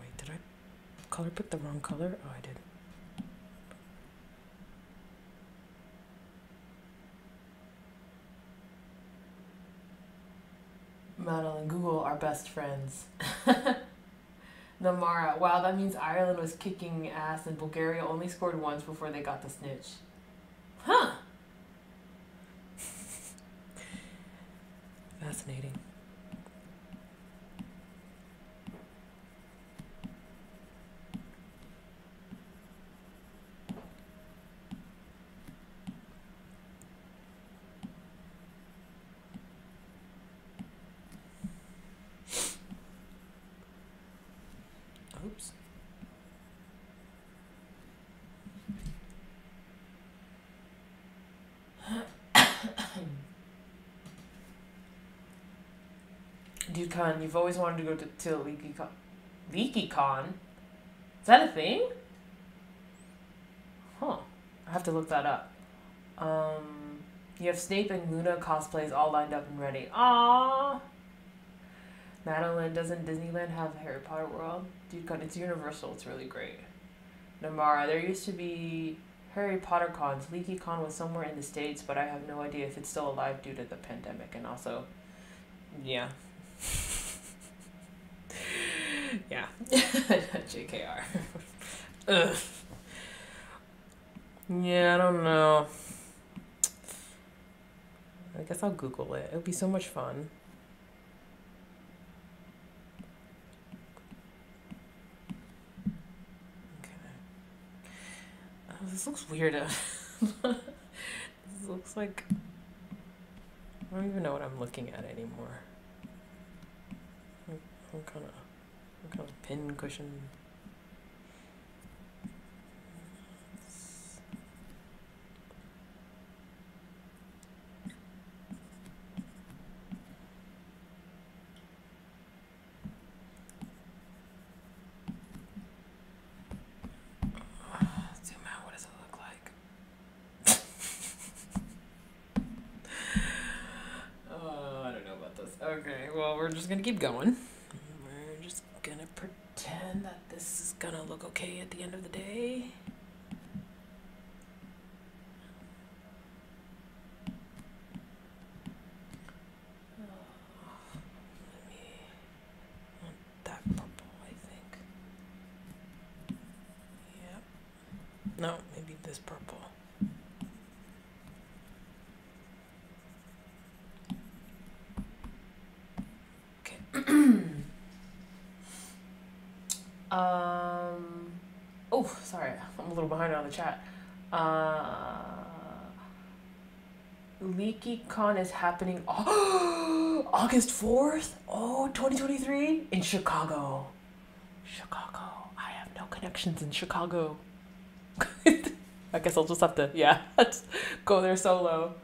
[SPEAKER 1] wait, did I color pick the wrong color? Oh, I did. Madeline, and Google are best friends. [laughs] Namara, wow, that means Ireland was kicking ass and Bulgaria only scored once before they got the snitch. Huh. Fascinating. Oops. Dude, Kun, you've always wanted to go to, to Leaky Con. Leaky Con? Is that a thing? Huh. I have to look that up. Um, you have Snape and Luna cosplays all lined up and ready. Aww. Madeline, doesn't Disneyland have Harry Potter World? Dude, it's Universal. It's really great. Namara, there used to be Harry Potter cons. Leaky Con was somewhere in the States, but I have no idea if it's still alive due to the pandemic. And also, yeah. Yeah. [laughs] JKR. Ugh. Yeah, I don't know. I guess I'll Google it. It'll be so much fun. Okay. Oh, this looks weird. [laughs] this looks like I don't even know what I'm looking at anymore. What kind of, what kind of pin cushion? [sighs] Zoom out. What does it look like? [laughs] oh, I don't know about this. Okay, well, we're just gonna keep going. We're just gonna pretend that this is gonna look okay at the end of the day. Oh. No, maybe this purple. Okay. um. Oh, sorry. I'm a little behind on the chat. Uh. LeakyCon is happening [gasps] August 4th? Oh, 2023 in Chicago. Chicago. I have no connections in Chicago. [laughs] I guess I'll just have to, yeah, [laughs] go there solo.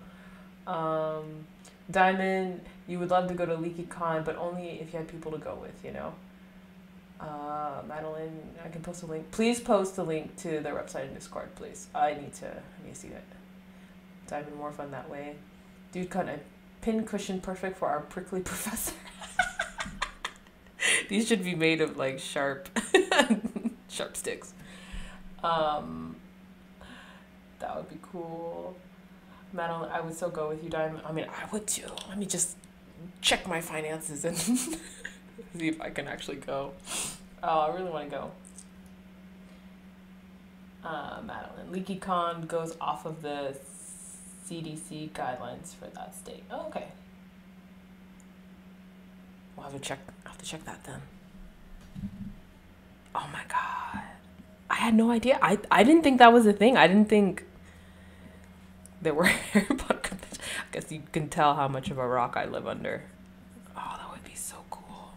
[SPEAKER 1] Um, Diamond, you would love to go to LeakyCon, but only if you had people to go with, you know. Uh, Madeline, I can post a link. Please post a link to their website and Discord, please. I need to, I need to see that. Diamond, more fun that way. Dude, cut a pin cushion perfect for our prickly [laughs] professor. These should be made of like sharp, [laughs] sharp sticks. Um, that would be cool. Madeline, I would still go with you, Diamond. I mean, I would too. Let me just check my finances and [laughs] see if I can actually go. Oh, I really want to go. Uh, Madeline, LeakyCon goes off of the CDC guidelines for that state. Oh, okay. We'll have to check. I'll have to check that then. Oh my god. I had no idea. I, I didn't think that was a thing. I didn't think there were. [laughs] I guess you can tell how much of a rock I live under. Oh, that would be so cool.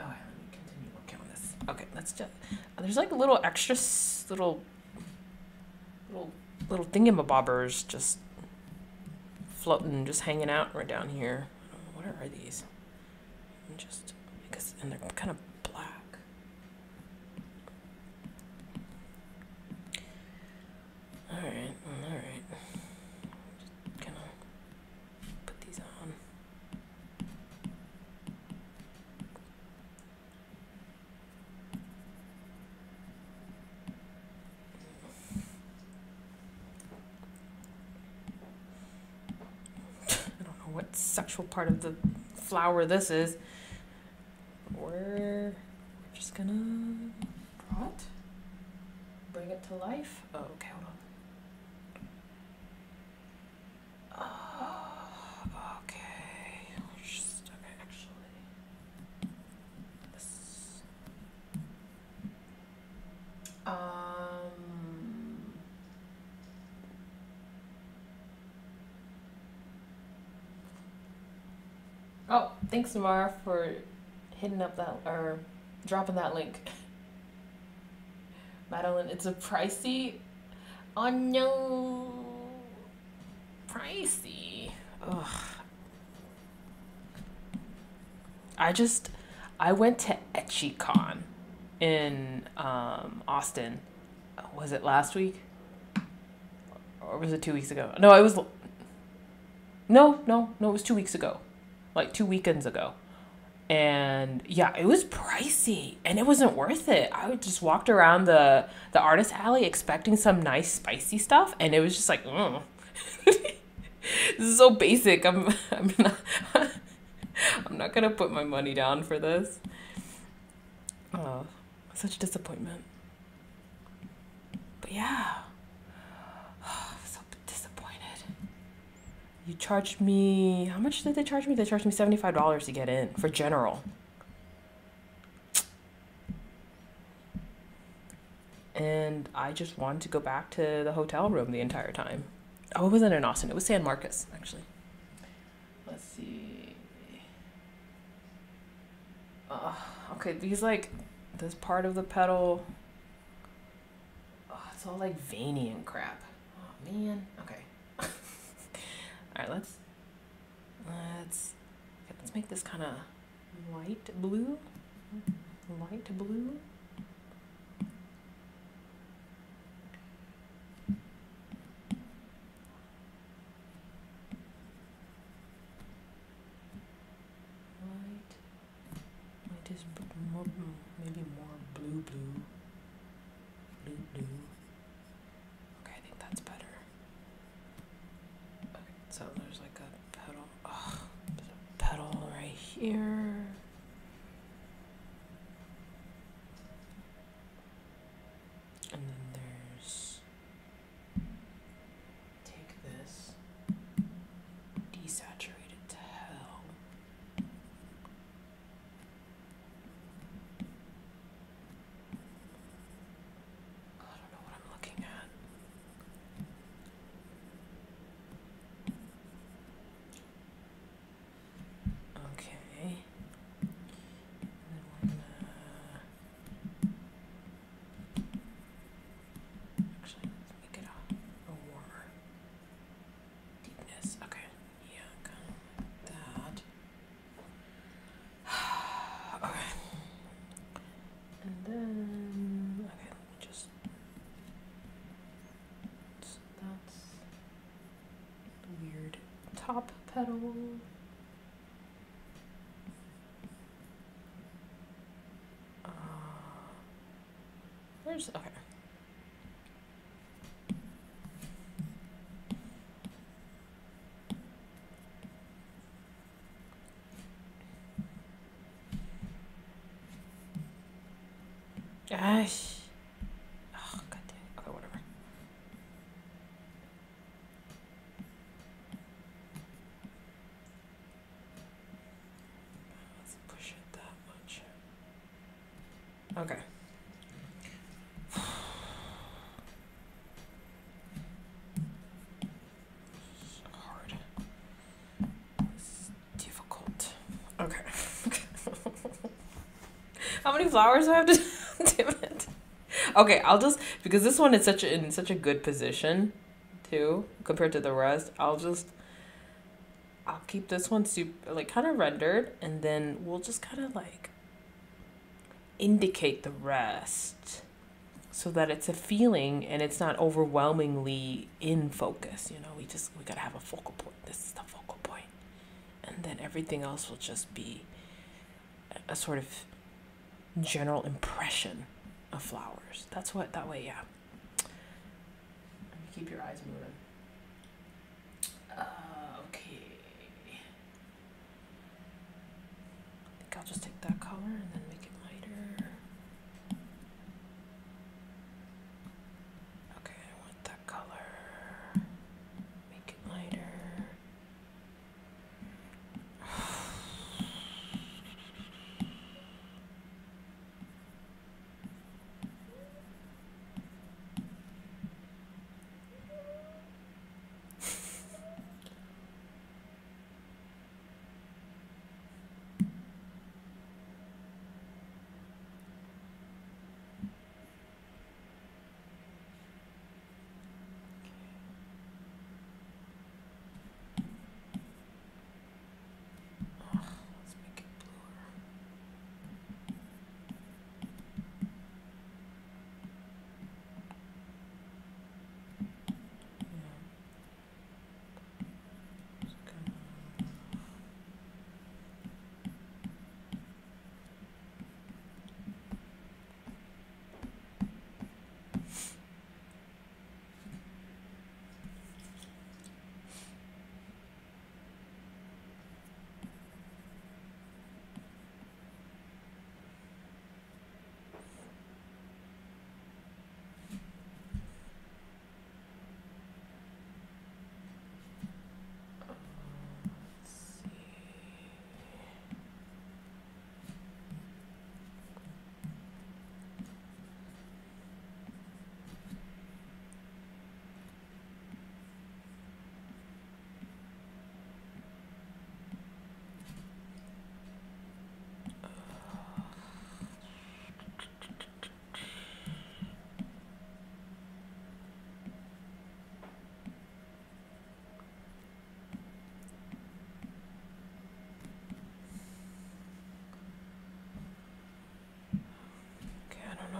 [SPEAKER 1] Oh, let me continue working on this. Just. Uh, there's like little extra little little little thingamabobbers just floating, just hanging out right down here. What are these? I'm just because and they're kind of black. All right. Just gonna put these on. I don't know what sexual part of the flower this is. We're, just gonna draw it, bring it to life. Oh, okay, hold on. Oh, okay. Just, okay, actually. Um. Oh, thanks, Namara, for hitting up that or dropping that link. [laughs] Madeline, it's a pricey. Oh no, pricey. Ugh. I just, I went to EtchyCon in um, Austin. Was it last week? Or was it two weeks ago? No, it was. No, no, no, it was two weeks ago like two weekends ago. And yeah, it was pricey and it wasn't worth it. I just walked around the the artist alley expecting some nice spicy stuff and it was just like, mm. [laughs] this is so basic. I'm [laughs] I'm not [laughs] I'm not gonna put my money down for this. Oh, such disappointment. But yeah. so disappointed. You charged me. How much did they charge me? They charged me seventy five dollars to get in for general. And I just wanted to go back to the hotel room the entire time. Oh, it wasn't in Austin. It was San Marcos, actually. Let's see. Uh, okay, these like this part of the petal. Oh, it's all like veiny and crap. Oh man. Okay. All right, let's let's let's make this kind of light blue. Light blue. Light. Maybe more blue. Blue, blue. Okay, I think that's better. Okay, so there's like a petal. Oh, there's a petal right here. And then there's. Take this. Desaturate it to hell. I don't know what I'm looking at. Okay. And then we're gonna actually let's make it a, a warmer deepness. Okay. Yeah, kind of like that. okay. And then okay, let me just so that's the weird top. Uh, where's okay? Gosh. Oh, God damn it. Okay, whatever. Let's push it that much. Okay. So hard. It's difficult. Okay. How many flowers do I have to [laughs] Damn it. Okay, I'll just because this one is such a, in such a good position too compared to the rest. I'll just I'll keep this one super like kind of rendered and then we'll just kind of like indicate the rest so that it's a feeling and it's not overwhelmingly in focus, you know. We just we got to have a focal point. This is the focal point. And then everything else will just be a sort of general impression of flowers. That's what that way, yeah. Keep your eyes moving. Uh, okay. I think I'll just take that color and then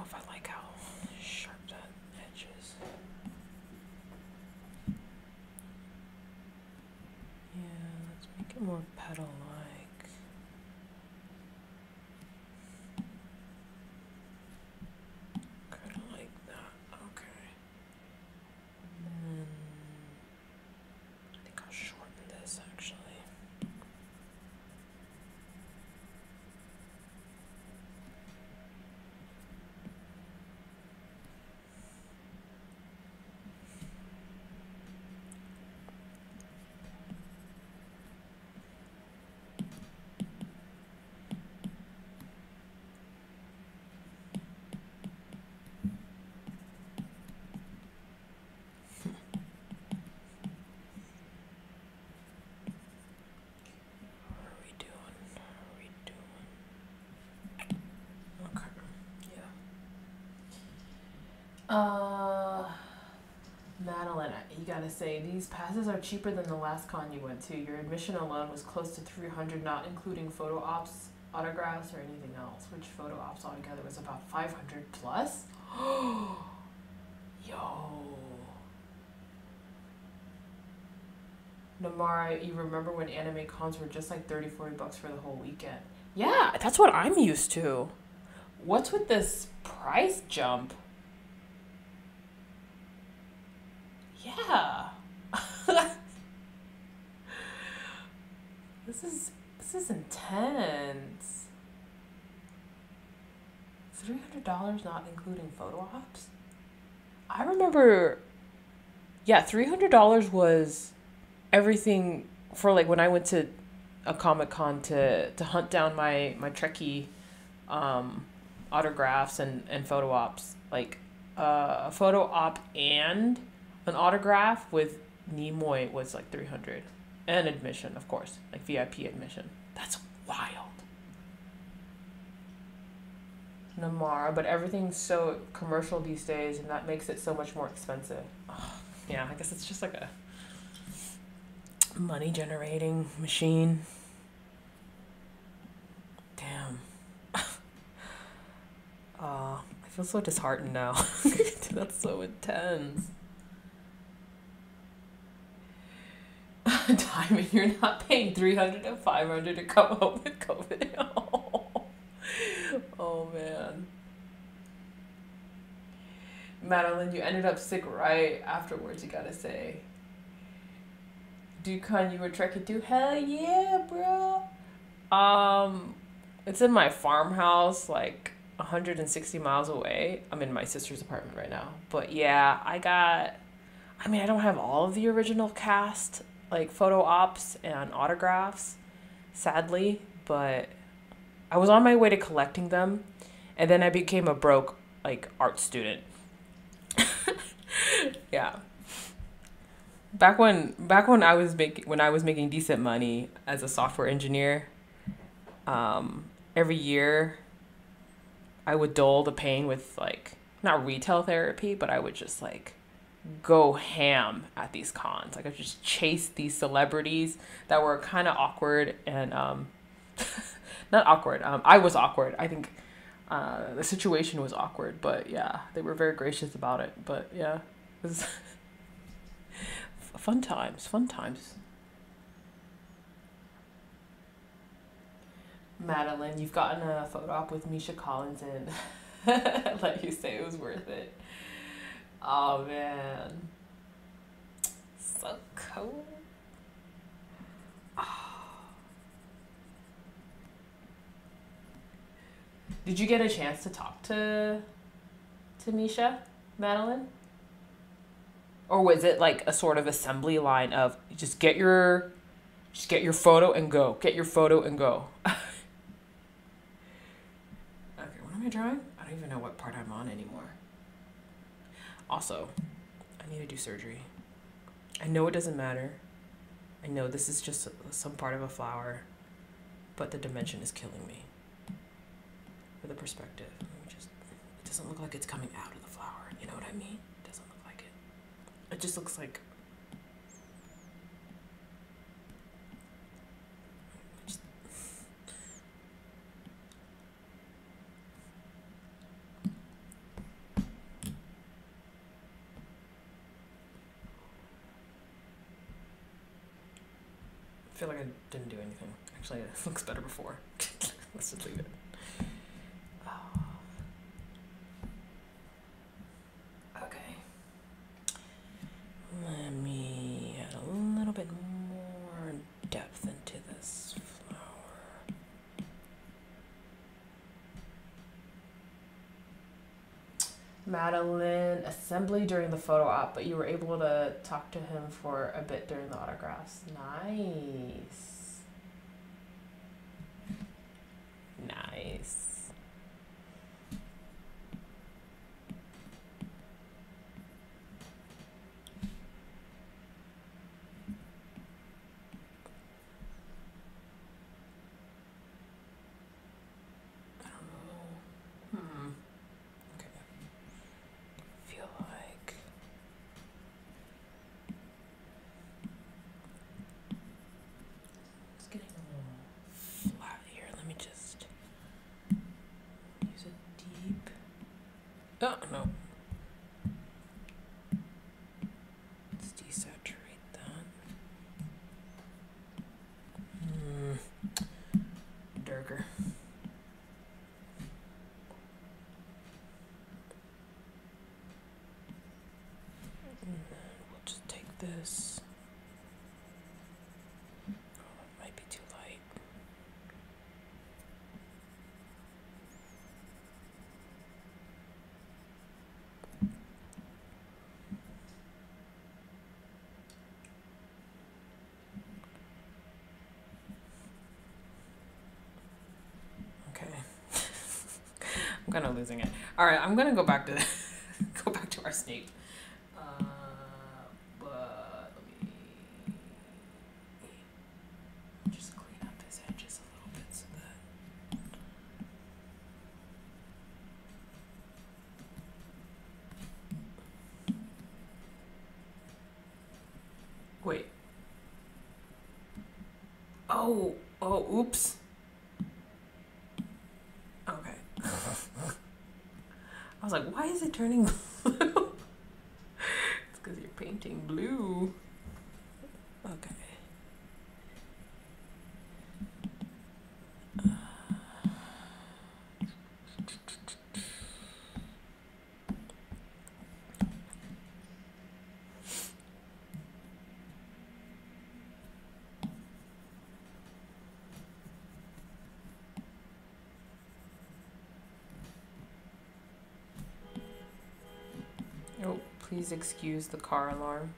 [SPEAKER 1] If I like how sharp that edge is. Yeah, let's make it more petal Uh, Madeline, you gotta say these passes are cheaper than the last con you went to. Your admission alone was close to three hundred, not including photo ops, autographs, or anything else. Which photo ops altogether was about five hundred plus. [gasps] Yo. Namara, you remember when anime cons were just like 30, 40 bucks for the whole weekend? Yeah, that's what I'm used to. What's with this price jump? Yeah. this is this is intense. Three not including photo ops? I remember yeah, three hundred dollars was everything for like when I went to a Comic Con to to hunt down my my Trekkie um, autographs and and photo ops. Like uh, a photo op and an autograph with Nimoy was like three hundred, and admission, of course, like VIP admission. That's wild. Namara, but everything's so commercial these days, and that makes it so much more expensive. Oh, [sighs] yeah, I guess it's just like a money generating machine. Damn. Uh, [laughs] I feel so disheartened now. [laughs] That's so intense. [laughs] Diamond, you're not paying 300 and 500 to come home with COVID. [laughs] oh man. Madeline, you ended up sick right afterwards, you gotta say. Dukan, you were trekking to? Hell yeah, bro. Um, it's in my farmhouse, like 160 miles away. I'm in my sister's apartment right now. But yeah, I got. I mean, I don't have all of the original cast, like photo ops and autographs, sadly, but I was on my way to collecting them, and then I became a broke, like, art student. [laughs] yeah back when back when I was making when I was making decent money as a software engineer, um, every year I would dull the pain with like not retail therapy, but I would just like go ham at these cons. Like I just chase these celebrities that were kind of awkward and um, [laughs] not awkward. Um, I was awkward. I think uh, the situation was awkward, but yeah, they were very gracious about it. But yeah, [laughs] it was fun times, fun times. Madeline, you've gotten a photo op with Misha Collins and [laughs] let you say it was worth it. Oh man. So cool. Did you get a chance to talk to to Misha, Madeline? Or was it like a sort of assembly line of just get your just get your photo and go. Get your photo and go. [laughs] okay, what am I drawing? I don't even know what part I'm on anymore. Also, I need to do surgery. I know it doesn't matter. I know this is just some part of a flower, but the dimension is killing me. For the perspective, just it doesn't look like it's coming out of the flower. You know what I mean? It doesn't look like it. It just looks like just- feel like I didn't do anything. Actually, it [laughs] looks better before. [laughs] Let's just leave it. Oh. Okay. Let me add a little bit more depth into this flower. Madeline, assembly during the photo op, but you were able to talk to him for a bit during the autographs. Nice. Nice. I don't know. Hmm. Okay. Feel like. It's getting a little flat here. Let me just use a deep. Oh, no. Let's desaturate that. Hmm. Darker. And then we'll just take this. Oh, might be too light. Okay. [laughs] I'm kind of losing it. All right, I'm gonna go back to [laughs] go back to our Snape. Uh, but let me just clean up his edges a little bit so that. Wait. Oh, oops. Okay. [laughs] I was like, why is it turning blue? it's because you're painting blue. Okay. Oh, please excuse the car alarm.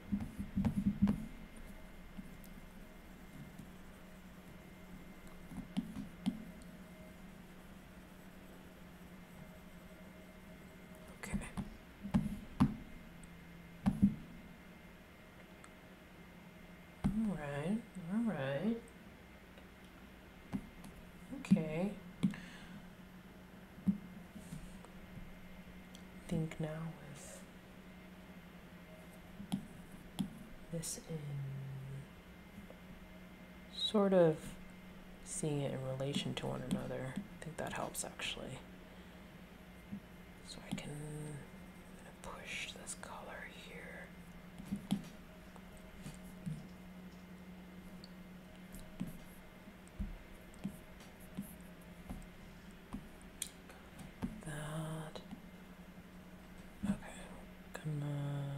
[SPEAKER 1] Okay. All right. All right. Okay. Think now with this in sort of seeing it in relation to one another. I think that helps actually. So I can I'm gonna push this color here. That okay, gonna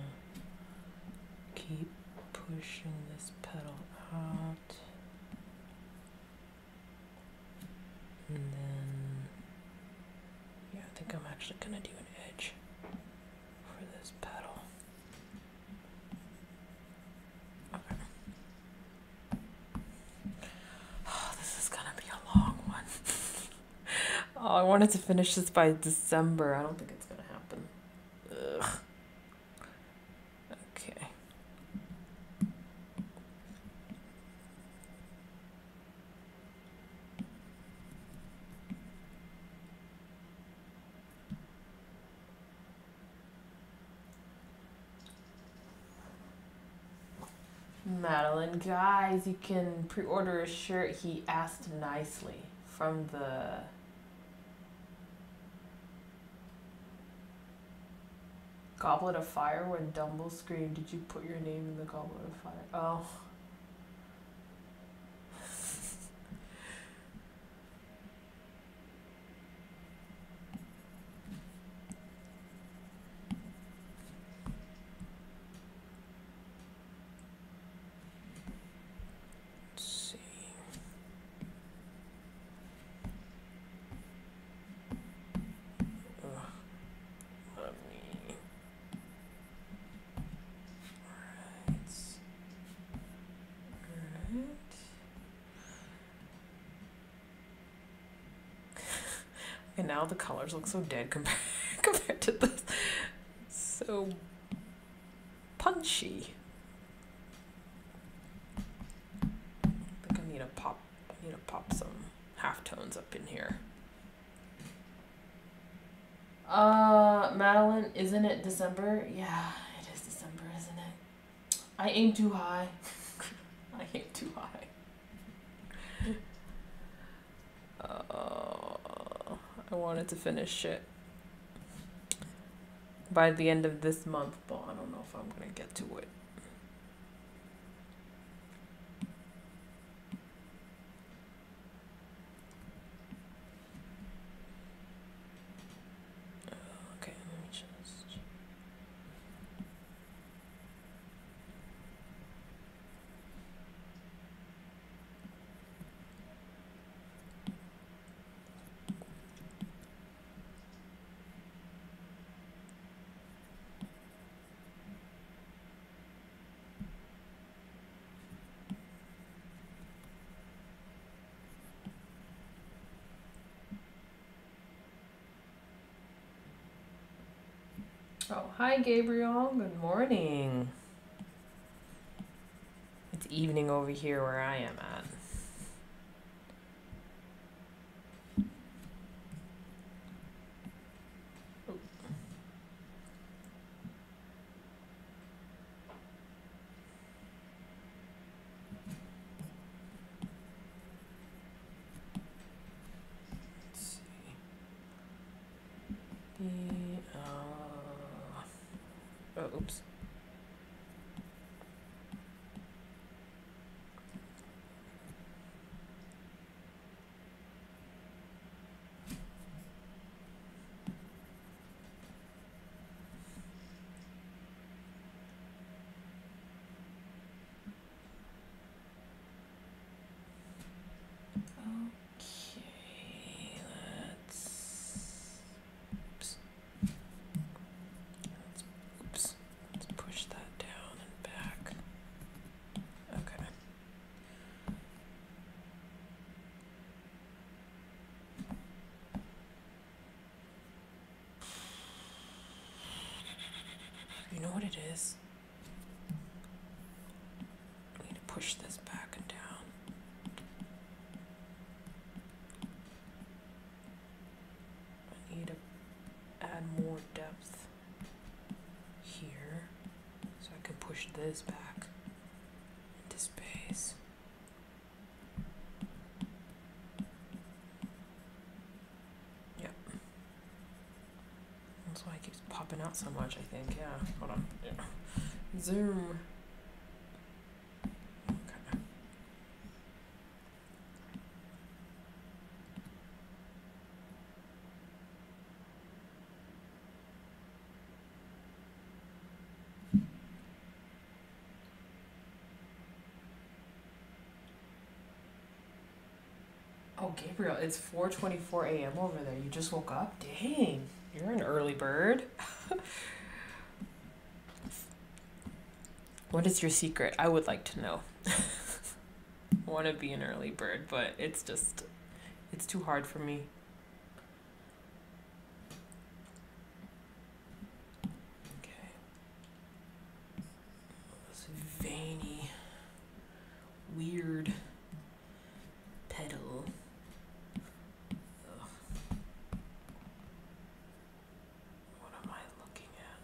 [SPEAKER 1] keep pushing this petal out. And then, yeah, I think I'm actually gonna do an edge for this petal. Okay. Oh, this is gonna be a long one. oh, I wanted to finish this by December. I don't think it's gonna happen. Ugh. Okay. Madeline, guys, you can pre-order a shirt. He asked nicely from the Goblet of Fire when Dumble screamed, "Did you put your name in the Goblet of Fire?" Oh. Now the colors look so dead compared [laughs] compared to this. So punchy. I think I need to pop I need to pop some halftones up in here. Uh Madeline, isn't it December? Yeah, it is December, isn't it? I aim too high. [laughs] I aim too high. Uh, I wanted to finish it by the end of this month, but I don't know if I'm gonna get to it. Okay, let me just. Oh, hi, Gabriel. Good morning. It's evening over here where I am at. Let's see. The, uh, oh, oops. Okay, let's. Oops. Let's, oops. Let's push that down and back. Okay. You know what it is? I need to push this back and down. I need to add more depth here so I can push this back into space. Yep. That's why it keeps popping out so much, I think. Yeah. Hold on. Yeah. Zoom. Okay. Oh, Gabriel, it's 4:24 a.m. over there. You just woke up? Dang. You're an early bird. What is your secret? I would like to know. [laughs] want to be an early bird, but it's just it's too hard for me. Okay. This veiny, weird petal. Ugh. What am I looking at?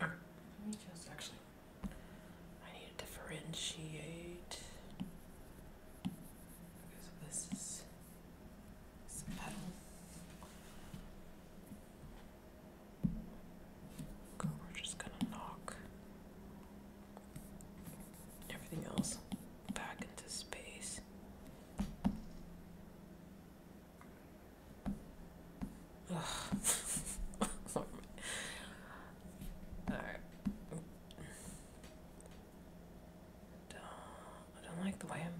[SPEAKER 1] Let me just actually. I need to differentiate. Okay, so this is this petal. Okay, we're just gonna knock everything else back into space. Ugh. Alright. Way I'm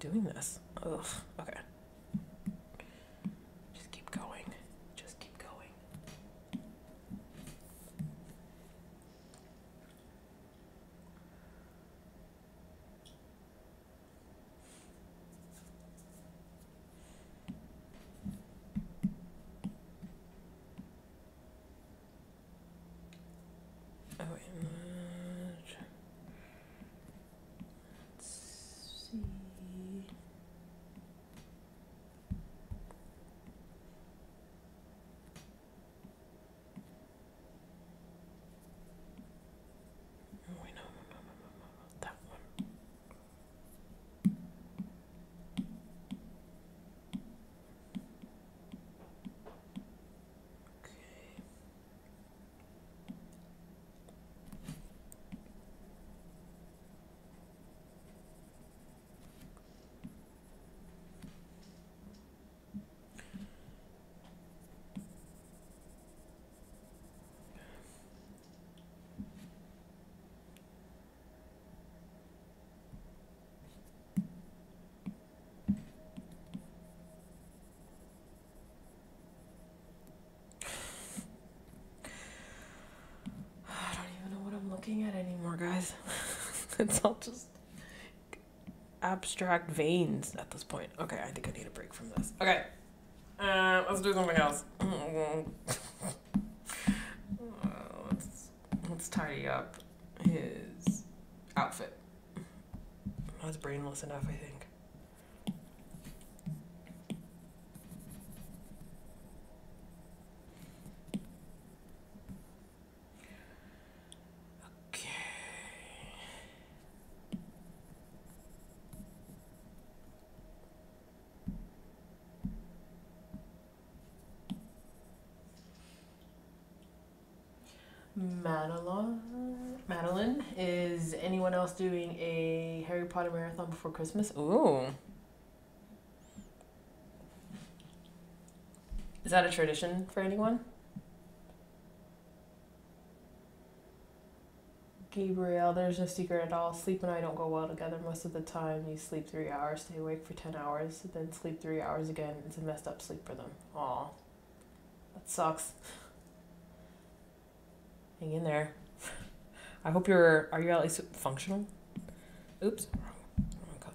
[SPEAKER 1] doing this. Ugh. Okay. Guys. [laughs] it's all just abstract veins at this point. Okay, I think I need a break from this. Okay. Uh, let's do something else. [clears throat] uh, let's, let's tidy up his outfit. That's brainless enough, I think. Okay. Madeline, Madeline, is anyone else doing a Harry Potter marathon before Christmas? Ooh. Is that a tradition for anyone? Gabriel, there's no secret at all. Sleep and I don't go well together most of the time. You sleep three hours, stay awake for 10 hours, then sleep three hours again. It's a messed up sleep rhythm. Aw. That sucks. Hang in there. I hope you're. Are you at least functional? Oops, wrong, color.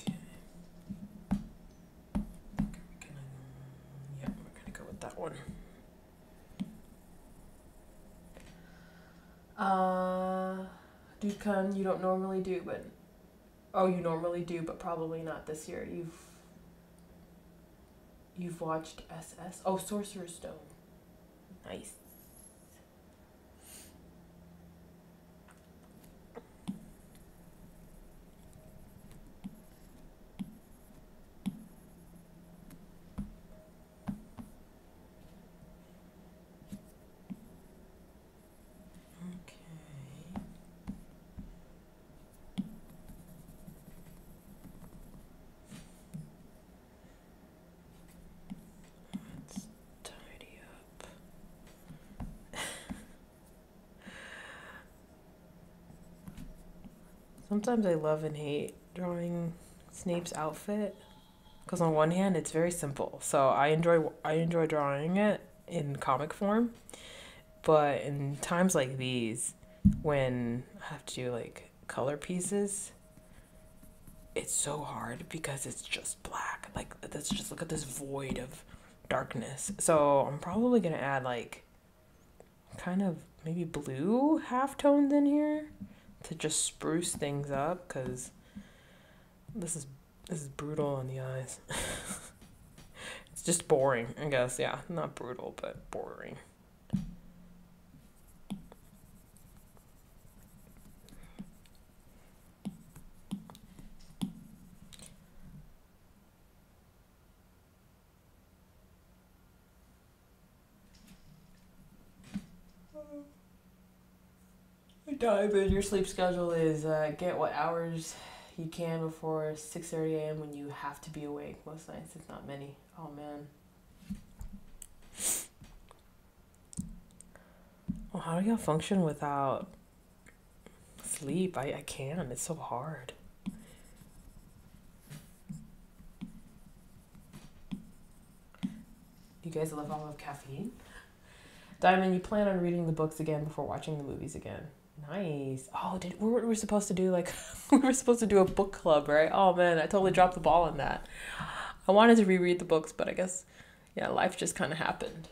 [SPEAKER 1] Okay. Gonna, yeah, we're gonna go with that one. Uh, you don't normally do, but oh, you normally do, but probably not this year. You've You've watched SS? Oh, Sorcerer's Stone. Nice. Sometimes I love and hate drawing Snape's outfit because on one hand it's very simple, so I enjoy I enjoy drawing it in comic form, but in times like these, when I have to do like color pieces, it's so hard because it's just black. Like let's just look at this void of darkness. So I'm probably gonna add like kind of maybe blue half tones in here to just spruce things up because this is this is brutal on the eyes. [laughs] it's just boring, I guess. Yeah, not brutal, but boring. Diamond, your sleep schedule is uh, get what hours you can before 6.30 a.m. when you have to be awake. Most nights it's not many. Oh, man. Well, how do y'all function without sleep? I, I can't. It's so hard. You guys live off of caffeine? Diamond, you plan on reading the books again before watching the movies again. Nice. Oh, did we were, we supposed to do like [laughs] we were supposed to do a book club, right? Oh man, I totally dropped the ball on that. I wanted to reread the books, but I guess yeah, life just kind of happened.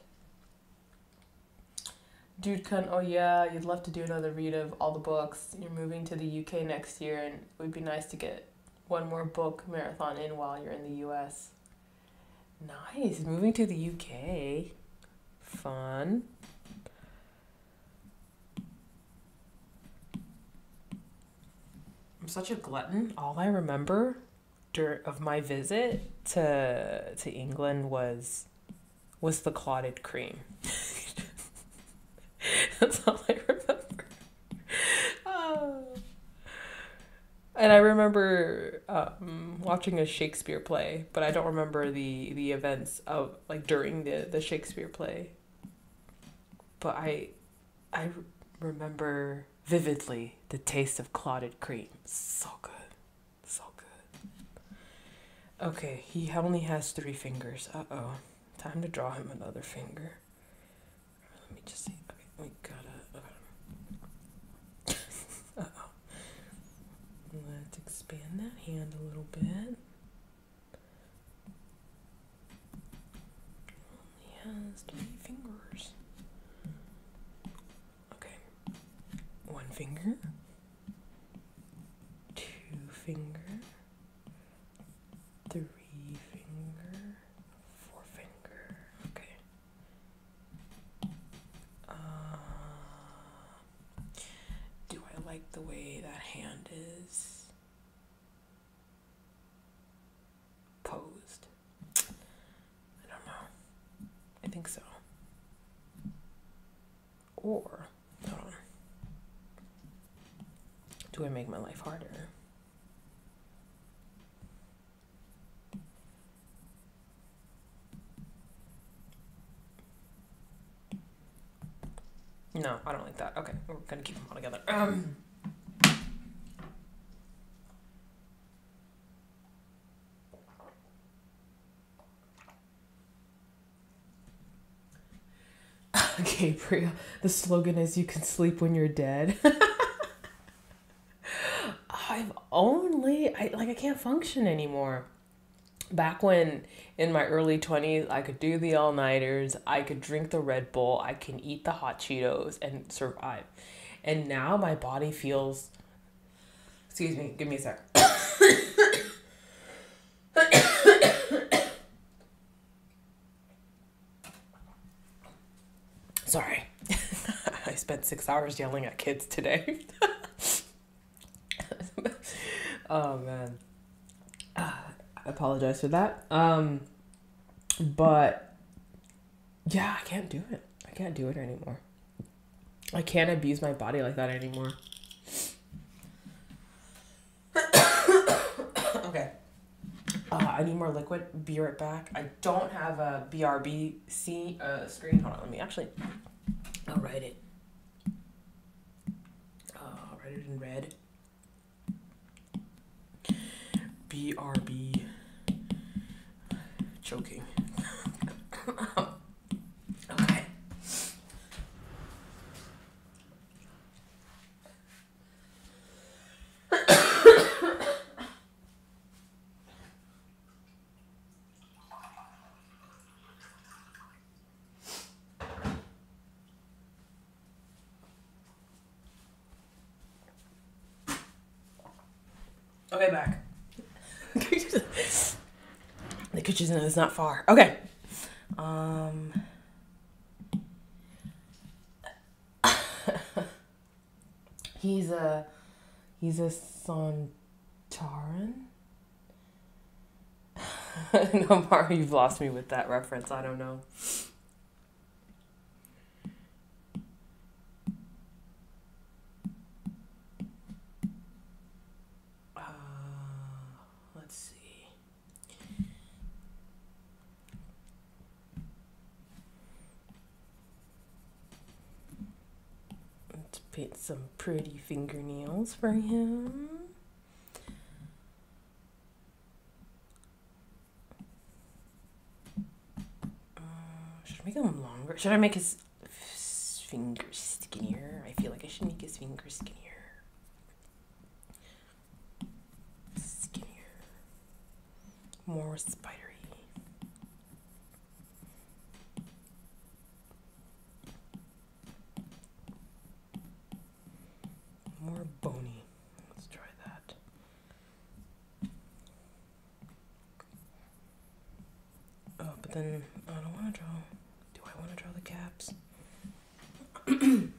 [SPEAKER 1] Dude, Kun, oh yeah, you'd love to do another read of all the books. You're moving to the UK next year, and it would be nice to get one more book marathon in while you're in the US. Nice, moving to the UK. Fun. I'm such a glutton. All I remember dur- of my visit to to England was was the clotted cream. [laughs] That's all I remember. Oh. And I remember um, watching a Shakespeare play, but I don't remember the the events of like during the the Shakespeare play. But I I remember vividly the taste of clotted cream. So good. So good. Okay, he only has three fingers. Uh oh. Time to draw him another finger. Let me just see. Okay, we gotta. [laughs] Uh oh. Let's expand that hand a little bit. Only has three fingers. Okay. One finger. Two finger. Three finger. Four finger. Okay. Uh, do I like the way that hand is posed? I don't know. I think so. Or, hold on. Do I make my life harder? No, I don't like that. Okay, we're gonna keep them all together. Um. [laughs] Gabriel, the slogan is "You can sleep when you're dead." [laughs] I've only, I like, I can't function anymore. Back when in my early 20s, I could do the all nighters, I could drink the Red Bull, I can eat the hot Cheetos and survive. And now my body feels. Excuse me, give me a sec. [coughs] Sorry. I spent six hours yelling at kids today. [laughs] oh man. [sighs] I apologize for that. Um but yeah, I can't do it. I can't do it anymore. I can't abuse my body like that anymore. [coughs] okay. Uh, I need more liquid. Be right back. I don't have a BRBC uh, screen. Hold on, let me actually. I'll write it. Uh, I'll write it red. BRB. Choking. Okay, back. [laughs] the kitchen is not far. Okay. Um. [laughs] he's a he's a Sontaran. [laughs] no, Mara, you've lost me with that reference. I don't know. Uh, let's see. Let's paint some pretty fingernails for him. Uh, should I make them longer? Should I make his fingers skinnier? I feel like I should make his fingers skinnier. Skinnier. More spidery. More bony. Let's try that. Oh, but then I don't want to draw. Do I want to draw the caps? [clears throat]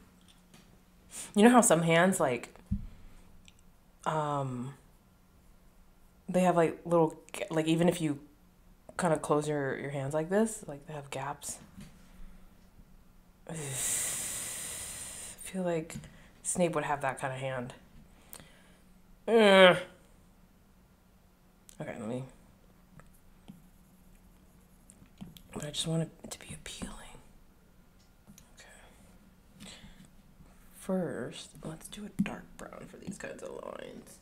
[SPEAKER 1] you know how some hands like um they have like little like even if you kind of close your your hands like this, like they have gaps. [sighs] I feel like Snape would have that kind of hand. Okay, let me. But I just want it to be appealing. Okay. First, let's do a dark brown for these kinds of lines.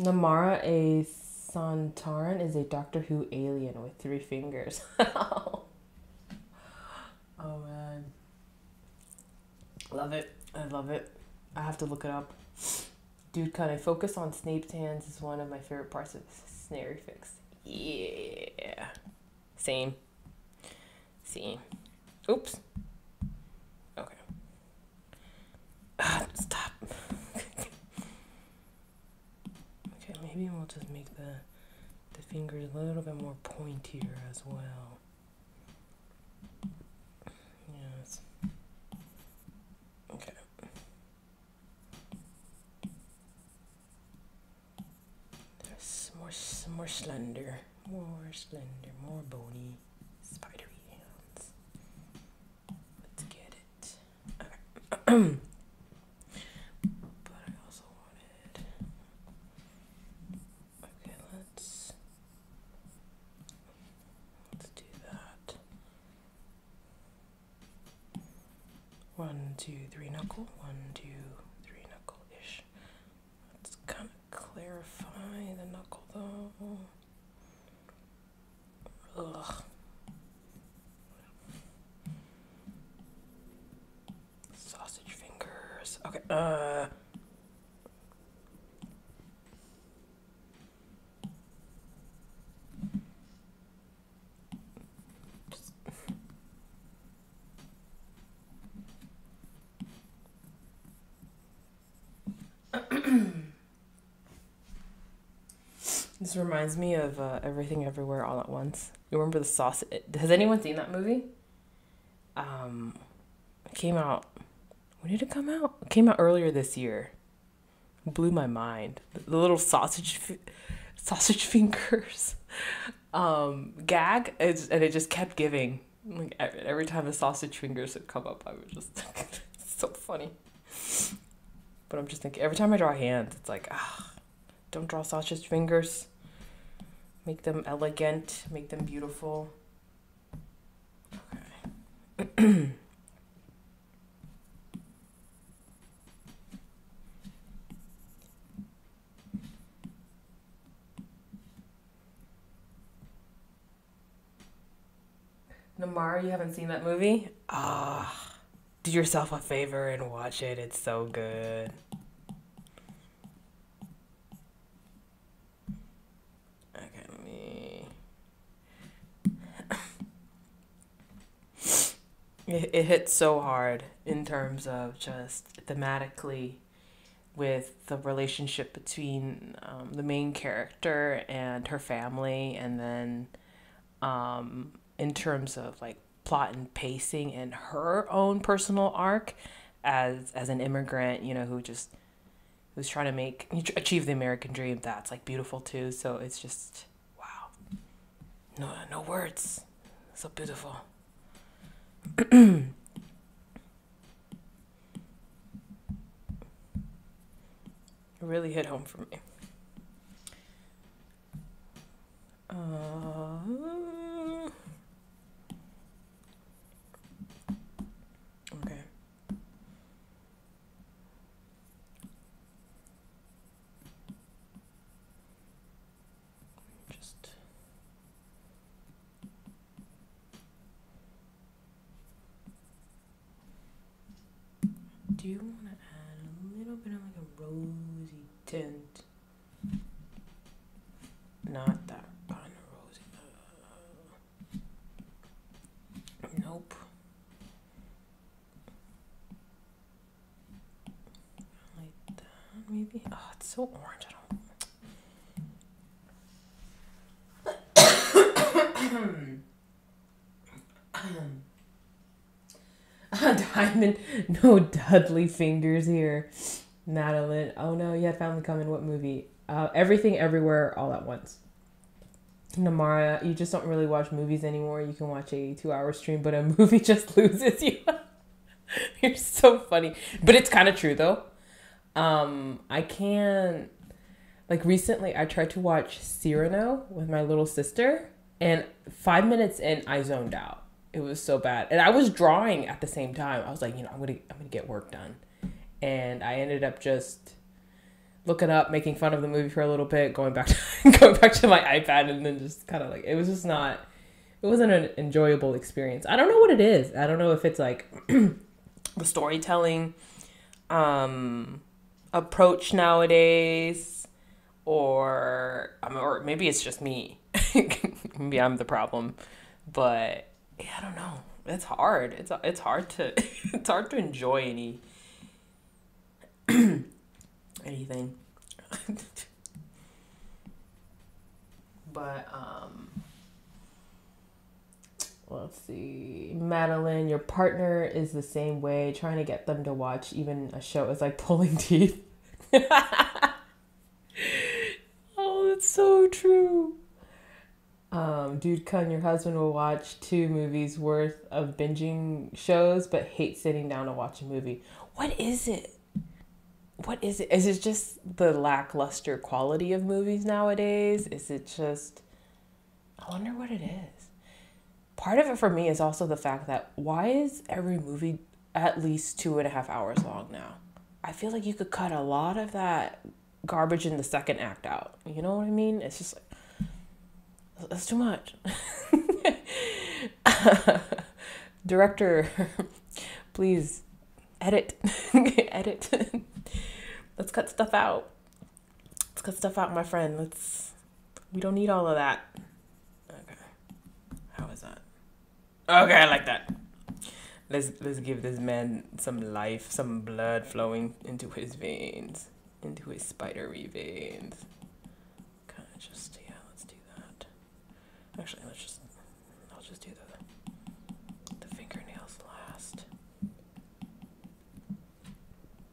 [SPEAKER 1] Namara a Sontaran is a Doctor Who alien with three fingers. [laughs] oh man. Love it. I love it. I have to look it up. Dude, Kun I focus on Snape's hands is one of my favorite parts of Snarry fics. Yeah. Same. Same. Oops. Okay. Ah, stop. [laughs] okay, maybe we'll just make the the fingers a little bit more pointier as well. Yes. Okay. There's more, slender, more slender, more bony, spidery hands. Let's get it. [clears throat] Okay, let's. Let's do that. One, two, three knuckle. One, two, three knuckle ish. Let's kind of clarify the knuckle though. Ugh. Sausage fingers. Okay. Uh. This reminds me of uh, Everything Everywhere All at Once. You remember the sausage? Has anyone seen that movie? Um, it came out. When did it come out? It came out earlier this year. It blew my mind. The little sausage, sausage [laughs] fingers, um, gag, it's, and it just kept giving. Like every time the sausage fingers would come up, I was just [laughs] so funny. But I'm just thinking every time I draw hands, it's like ah, don't draw sausage fingers. Make them elegant, make them beautiful. Okay. [clears throat] Namara, you haven't seen that movie? Ah, do yourself a favor and watch it. It's so good. Okay, let me. It, it hits so hard in terms of just thematically with the relationship between um, the main character and her family, and then um, in terms of like plot and pacing and her own personal arc as as an immigrant, you know, who just who's trying to make achieve the American dream. That's like beautiful too. So it's just wow. No no words. So beautiful. Really hit home for me. Uh, okay. Just. Do want to add a little bit of like a rosy tint? Not that kind of rosy. Uh, nope. Like that, maybe. Oh, it's so orange. I don't. [laughs] Diamond, no Dudley fingers here. Madeline, oh no, you had family coming. What movie? Uh, Everything, Everywhere, All at Once. Namara, you just don't really watch movies anymore. You can watch a two-hour stream, but a [laughs] movie just loses you. [laughs] You're so funny, but it's kind of true though. Um, I can't. Like recently, I tried to watch Cyrano with my little sister, and five minutes in, I zoned out. It was so bad, and I was drawing at the same time. I was like, you know, I'm gonna, I'm gonna get work done, and I ended up just looking up, making fun of the movie for a little bit, going back [laughs] to going back to my iPad, and then just kind of like it was just not. It wasn't an enjoyable experience. I don't know what it is. I don't know if it's like [clears throat] the storytelling um, approach nowadays, or or maybe it's just me. [laughs] maybe I'm the problem, but yeah, I don't know. It's hard. It's it's hard to [laughs] it's hard to enjoy any [clears throat] anything. [laughs] but um let's see. Madeline, your partner is the same way, trying to get them to watch even a show is like [laughs] pulling teeth. oh, that's so true. Um, dude, Kun, your husband will watch two movies worth of binging shows, but hate sitting down to watch a movie. What is it? What is it? Is it just the lackluster quality of movies nowadays? Is it just. I wonder what it is. Part of it for me is also the fact that why is every movie at least two and a half hours long now? I feel like you could cut a lot of that garbage in the second act out. You know what I mean? It's just like that's too much. [laughs] Director, please edit. [laughs] edit. Let's cut stuff out. Let's cut stuff out, my friend. Let's we don't need all of that. Okay. How is that? Okay, I like that. Let's let's give this man some life, some blood flowing into his veins, into his spidery veins. Kind of just Actually, let's just, I'll just do the, the fingernails last.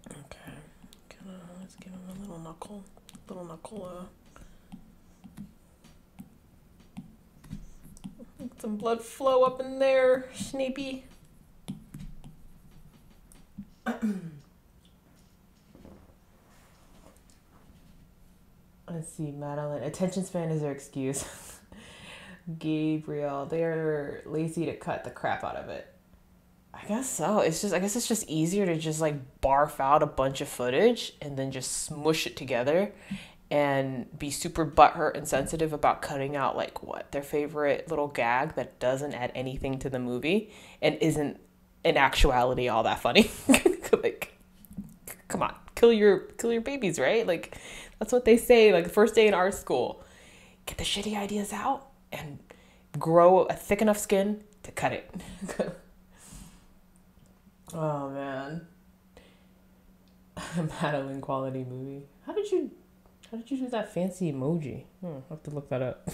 [SPEAKER 1] Okay, let's give him a little knuckle, little knuckle, uh, [laughs] some blood flow up in there, Snappy. [clears throat] Let's see, Madeline. Attention span is her excuse. [laughs] Gabriel. They are lazy to cut the crap out of it. I guess so. It's just I guess it's just easier to just like barf out a bunch of footage and then just smush it together and be super butthurt and sensitive about cutting out like what their favorite little gag that doesn't add anything to the movie and isn't in actuality all that funny. [laughs] like come on, kill your kill your babies, right? Like that's what they say like the first day in art school. Get the shitty ideas out and grow a thick enough skin to cut it. [laughs] oh man. [laughs] Madeline quality movie. How did you how did you do that fancy emoji? Hmm, i have to look that up.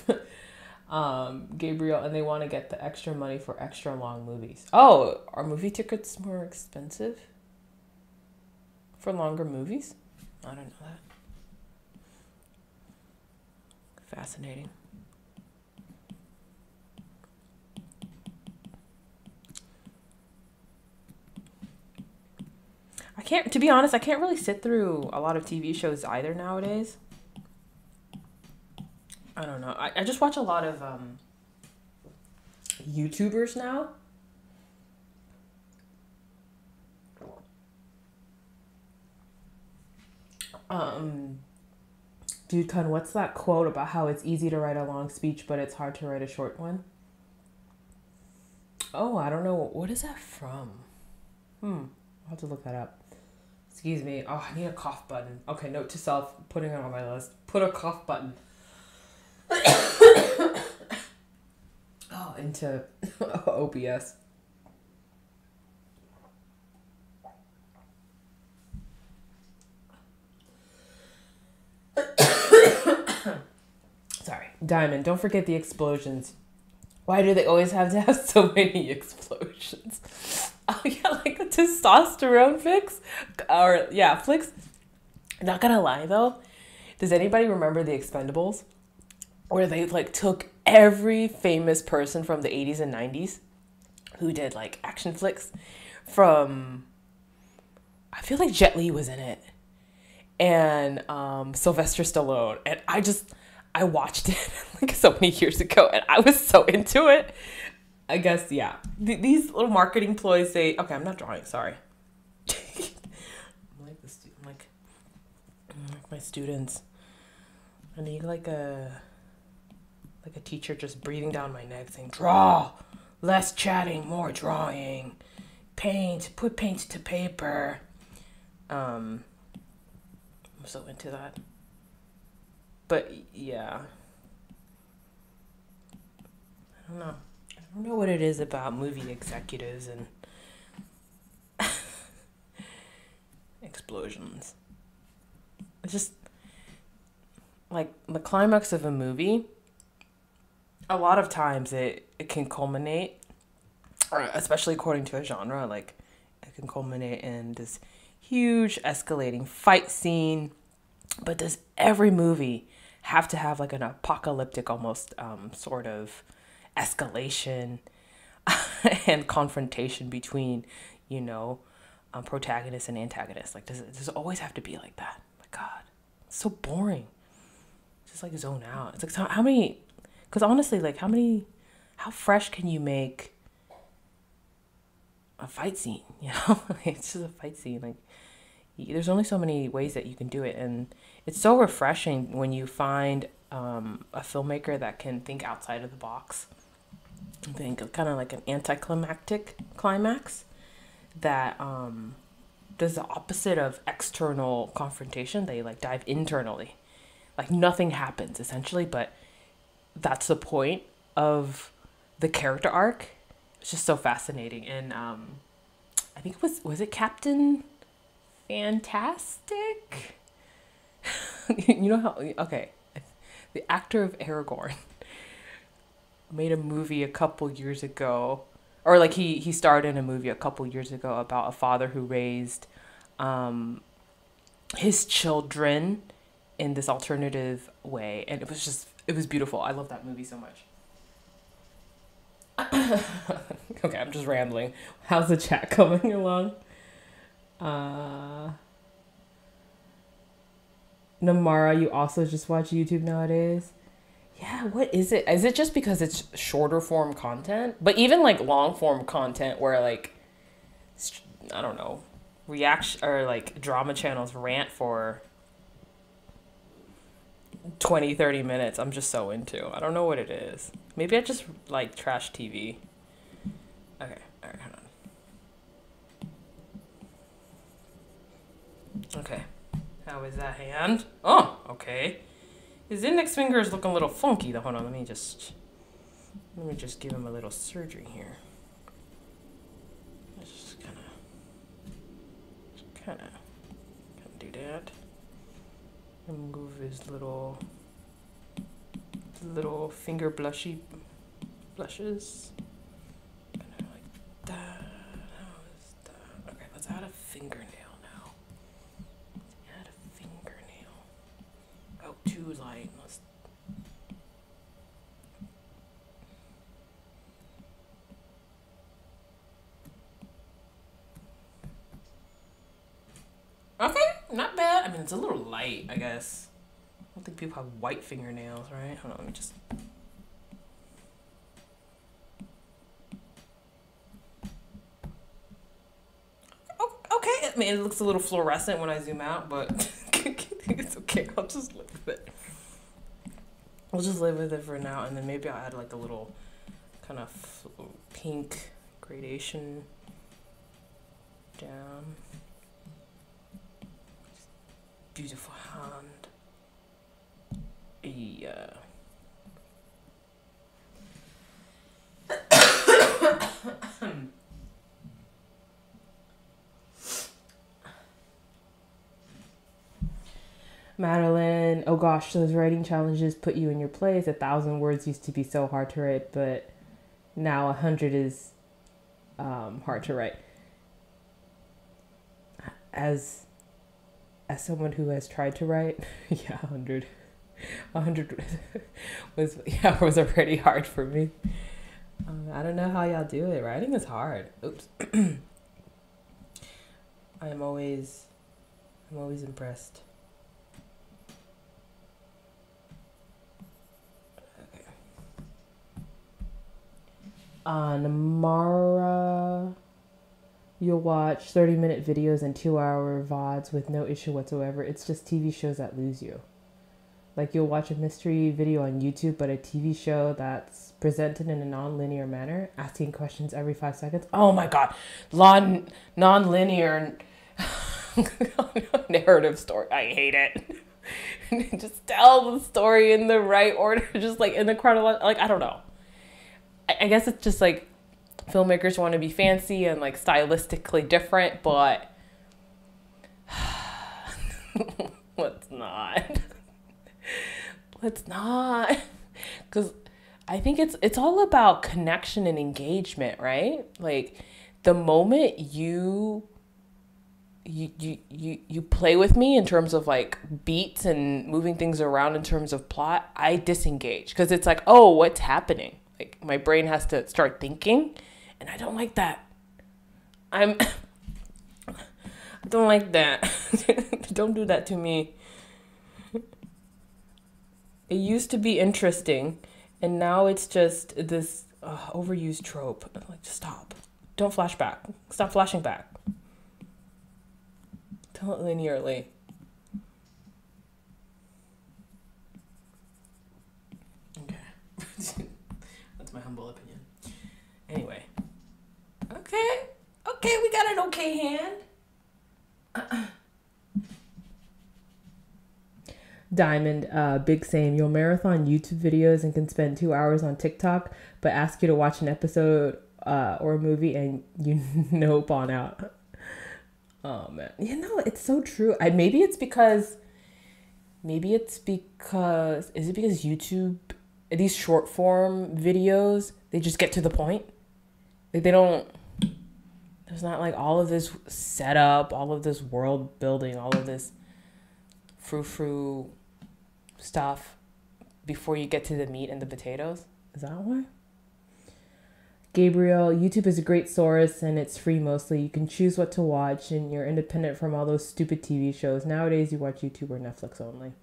[SPEAKER 1] [laughs] um, Gabriel, and they want to get the extra money for extra long movies. Oh, are movie tickets more expensive for longer movies? I don't know that. Fascinating. I can't, to be honest, I can't really sit through a lot of TV shows either nowadays. I don't know. I, I just watch a lot of um, YouTubers now. Um, dude, Kun, what's that quote about how it's easy to write a long speech, but it's hard to write a short one? Oh, I don't know. What is that from? Hmm. I'll have to look that up. Excuse me. Oh, I need a cough button. Okay, note to self, putting it on my list. Put a cough button. [coughs] oh, into [laughs] OBS. [coughs] Sorry. Diamond, don't forget the explosions. Why do they always have to have so [laughs] many explosions? [laughs] Oh yeah, like a testosterone fix, or yeah, flicks. Not gonna lie though, does anybody remember the Expendables, where they like took every famous person from the '80s and '90s who did like action flicks, from I feel like Jet Li was in it, and um, Sylvester Stallone, and I just I watched [laughs] it like so many years ago, and I was so into it. I guess yeah. Th- these little marketing ploys say, okay, I'm not drawing. Sorry. [laughs] I'm like this. I'm like, Like my students. I need like a like a teacher just breathing down my neck saying, Draw! Less chatting, more drawing. Paint, put paint to paper. Um I'm so into that. But yeah. I don't know. I don't know what it is about movie executives and [laughs] explosions. It's just like the climax of a movie. A lot of times it, it can culminate, especially according to a genre, like it can culminate in this huge escalating fight scene. But does every movie have to have like an apocalyptic almost um, sort of escalation [laughs] and confrontation between, you know, um, protagonist and antagonist? Like, does it, does it always have to be like that? My God, it's so boring. Just like zone out. It's like so, how many? Because honestly, like how many? How fresh can you make a fight scene? [laughs] You know, it's just a fight scene. Like, there's only so many ways that you can do it, and it's so refreshing when you find um, a filmmaker that can think outside of the box. think kind of like an anticlimactic climax that um, does the opposite of external confrontation. They like dive internally, like nothing happens essentially, but that's the point of the character arc. It's just so fascinating, and um, I think it was was it Captain Fantastic. [laughs] you know how okay, the actor of Aragorn [laughs] made a movie a couple years ago or like he he starred in a movie a couple years ago about a father who raised um his children in this alternative way and it was just it was beautiful. I love that movie so much. [coughs] Okay i'm just rambling. How's the chat [laughs] coming along? Uh namara you also just watch youtube nowadays? Yeah what is it? Is it just because it's shorter form content? But even like long form content where like i don't know reaction or like drama channels rant for 20 30 minutes i'm just so into. I don't know what it is. Maybe i just like trash tv okay all right hold on. Okay how is that hand oh okay his index finger is looking a little funky though. Hold on, let me just let me just give him a little surgery here. Just kind of, kind of, kind of do that. And move his little, little finger blushy blushes. Kind of like that. How is that? Okay, let's add a fingernail. Too light. Let's Okay, not bad. I mean, it's a little light, I guess. I don't think people have white fingernails, right? Hold on, let me just. Okay, I mean, it looks a little fluorescent when I zoom out, but [laughs] okay. I'll just live with it. We'll just live with it for now, and then maybe I'll add like a little kind of pink gradation down. Beautiful hand. Yeah. Madeline, oh gosh, those writing challenges put you in your place. A thousand words used to be so hard to write, but now a hundred is um, hard to write. As as someone who has tried to write, [laughs] yeah, a hundred, a hundred [laughs] was yeah was already hard for me. Um, I don't know how y'all do it. Writing is hard. Oops. [clears throat] I'm always, I'm always impressed. Uh, Namara,
[SPEAKER 2] You'll watch 30 minute videos and two hour VODs with no issue whatsoever. It's just TV shows that lose you. Like you'll watch a mystery video on YouTube, but a TV show that's presented in a non-linear manner, asking questions every five seconds. Oh my god, non non-linear [laughs] narrative story. I hate it. [laughs] just tell the story in the right order, [laughs] just like in the chronological. Like I don't know. I, guess it's just like filmmakers want to be fancy and like stylistically different, but [sighs] let's not. [laughs] let's not. Cuz I think it's it's all about connection and engagement, right? Like the moment you you you you you play with me in terms of like beats and moving things around in terms of plot, I disengage because it's like, "Oh, what's happening?" Like my brain has to start thinking, and I don't like that. I'm I [laughs] don't like that. [laughs] don't do that to me. It used to be interesting, and now it's just this uh, overused trope. Like, stop. Don't flash back. Stop flashing back. It linearly. Okay. [laughs] My humble opinion. Anyway. Okay. Okay, we got an okay hand. [clears throat] Diamond, uh, Big Same, you'll marathon YouTube videos and can spend two hours on TikTok, but ask you to watch an episode uh, or a movie and you [laughs] nope on out. [laughs] Oh man, you know it's so true. I maybe it's because, maybe it's because is it because YouTube these short form videos they just get to the point, like they don't. There's not like all of this setup, all of this world building, all of this frou frou stuff before you get to the meat and the potatoes. Is that why? Gabriel, YouTube is a great source and it's free mostly. You can choose what to watch and you're independent from all those stupid TV shows. Nowadays, you watch YouTube or Netflix only.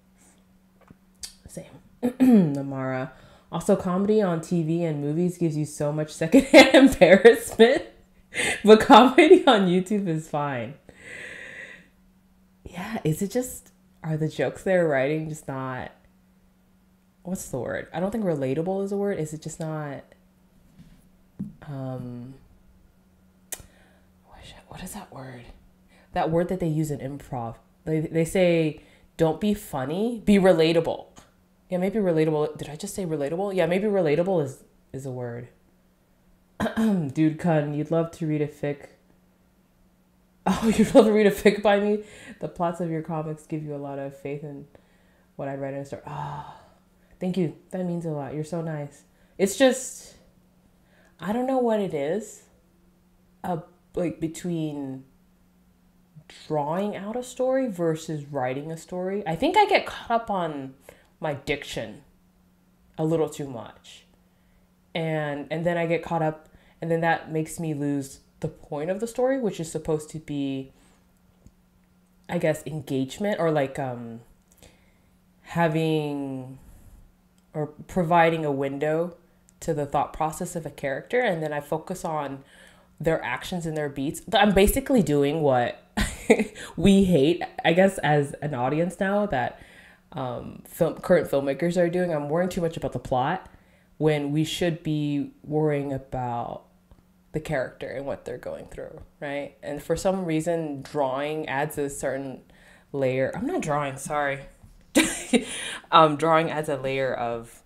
[SPEAKER 2] Same. [clears throat] Namara. Also, comedy on TV and movies gives you so much secondhand [laughs] embarrassment, [laughs] but comedy on YouTube is fine. Yeah, is it just, are the jokes they're writing just not, what's the word? I don't think relatable is a word. Is it just not um what is that word? That word that they use in improv. They they say don't be funny, be relatable. Yeah, maybe relatable. Did I just say relatable? Yeah, maybe relatable is is a word. [clears throat] Dude, Kun, you'd love to read a fic. [laughs] Oh, you'd love to read a fic by me. The plots of your comics give you a lot of faith in what I'd write in a story. Ah, oh, thank you. That means a lot. You're so nice. It's just I don't know what it is, uh, like between drawing out a story versus writing a story. I think I get caught up on my diction a little too much. And and then I get caught up and then that makes me lose the point of the story, which is supposed to be I guess engagement or like um having or providing a window to the thought process of a character and then I focus on their actions and their beats. I'm basically doing what [laughs] we hate, I guess, as an audience now that um, film, current filmmakers are doing. I'm worrying too much about the plot when we should be worrying about the character and what they're going through, right? And for some reason, drawing adds a certain layer. I'm not drawing, sorry. [laughs] um, drawing adds a layer of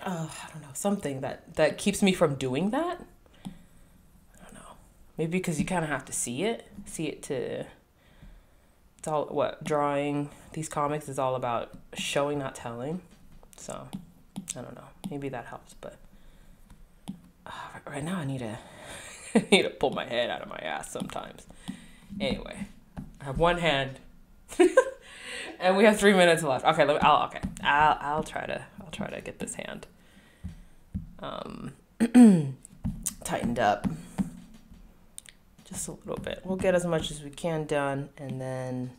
[SPEAKER 2] uh, I don't know, something that that keeps me from doing that. I don't know. Maybe because you kind of have to see it, see it to. It's all what drawing these comics is all about showing, not telling. So, I don't know. Maybe that helps, but uh, right now I need to [laughs] I need to pull my head out of my ass sometimes. Anyway, I have one hand. [laughs] and we have three minutes left. Okay, let me, I'll okay. I'll I'll try to I'll try to get this hand um, [clears throat] tightened up just a little bit. We'll get as much as we can done, and then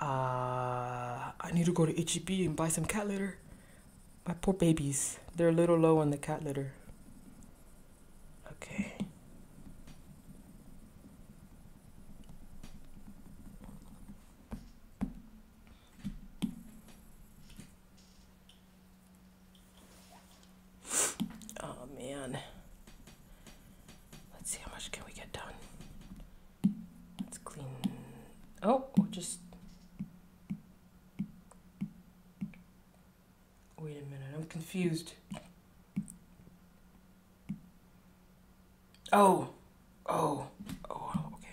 [SPEAKER 2] uh, I need to go to HEB and buy some cat litter. My poor babies, they're a little low on the cat litter. Okay.
[SPEAKER 1] Confused. Oh. Oh. Oh, okay.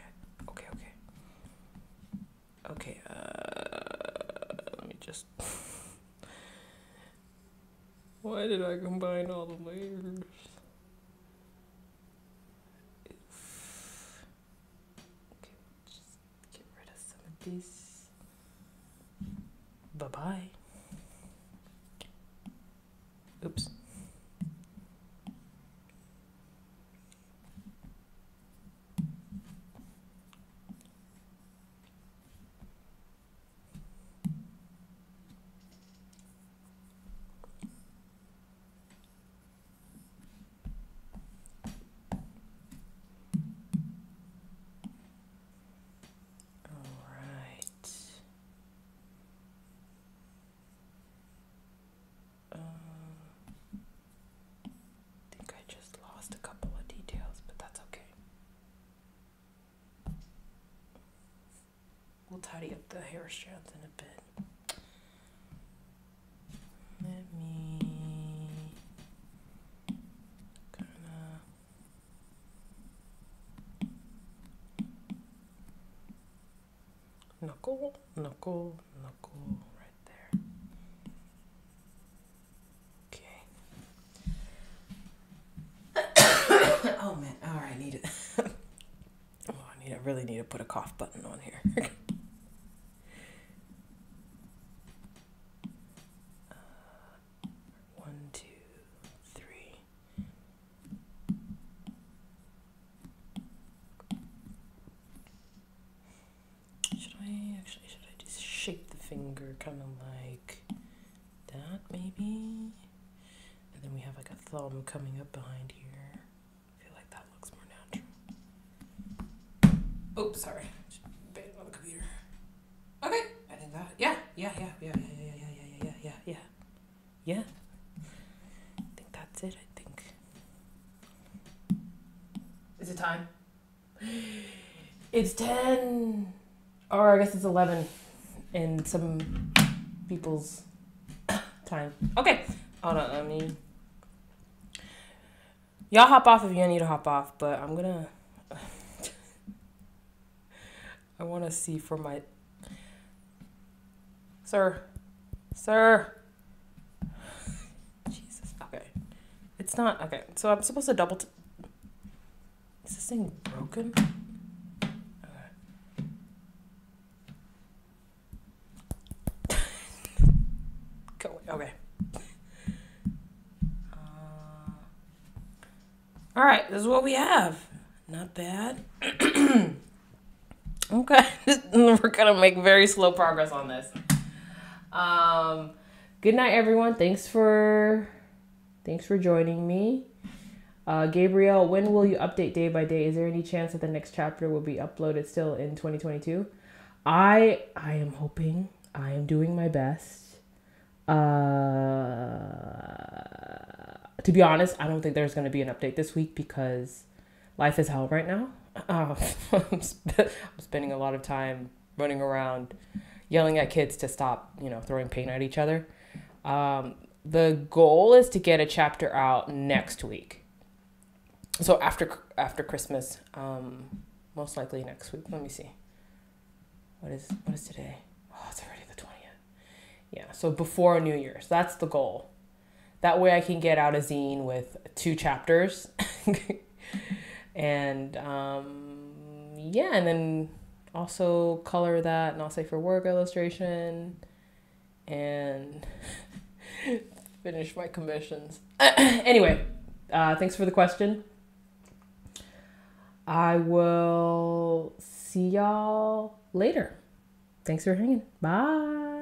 [SPEAKER 1] Okay, okay. Okay, uh let me just Why did I combine all the layers? Okay, just get rid of some of these. Bye bye. Oops. All right. Uh, I think I just lost a couple of details, but that's okay. We'll tidy up the hair strands in a bit. Let me kind of. Knuckle, knuckle, knuckle, right there. Okay. [coughs] oh man, all right, I need it. [laughs] oh, I need. I really need to put a cough button on here. [laughs] Uh, One, two, three. Should I actually? Should I just shape the finger, kind of like that, maybe? And then we have like a thumb coming up behind here. I feel like that looks more natural. Oops, sorry. Just on the computer. Okay, I think that. Yeah, yeah, yeah, yeah, yeah, yeah, yeah, yeah, yeah, yeah, yeah, yeah. I think that's it. I think. Is it time? It's ten, or I guess it's eleven, in some people's time. Okay, hold on. Let me. Y'all hop off if you need to hop off, but I'm gonna. I want to see for my. Sir. Sir. Jesus. Okay. It's not. Okay. So I'm supposed to double. Is this thing broken? Okay. Go. Okay. Uh, all right. This is what we have. Not bad. [clears throat] okay. [laughs] We're going to make very slow progress on this. Um, good night, everyone. Thanks for thanks for joining me. Uh, Gabriel, when will you update day by day? Is there any chance that the next chapter will be uploaded still in 2022? I I am hoping. I am doing my best. Uh, to be honest, I don't think there's going to be an update this week because life is hell right now. Uh, [laughs] I'm, sp- I'm spending a lot of time running around yelling at kids to stop, you know, throwing paint at each other. Um, the goal is to get a chapter out next week. So after after Christmas, um, most likely next week. Let me see. What is what is today? Oh, it's already the twentieth. Yeah, so before New Year's. That's the goal. That way I can get out a zine with two chapters. [laughs] and um, yeah, and then also color that and I'll say for work illustration and [laughs] finish my commissions. [clears throat] anyway, uh, thanks for the question. I will see y'all later. Thanks for hanging. Bye.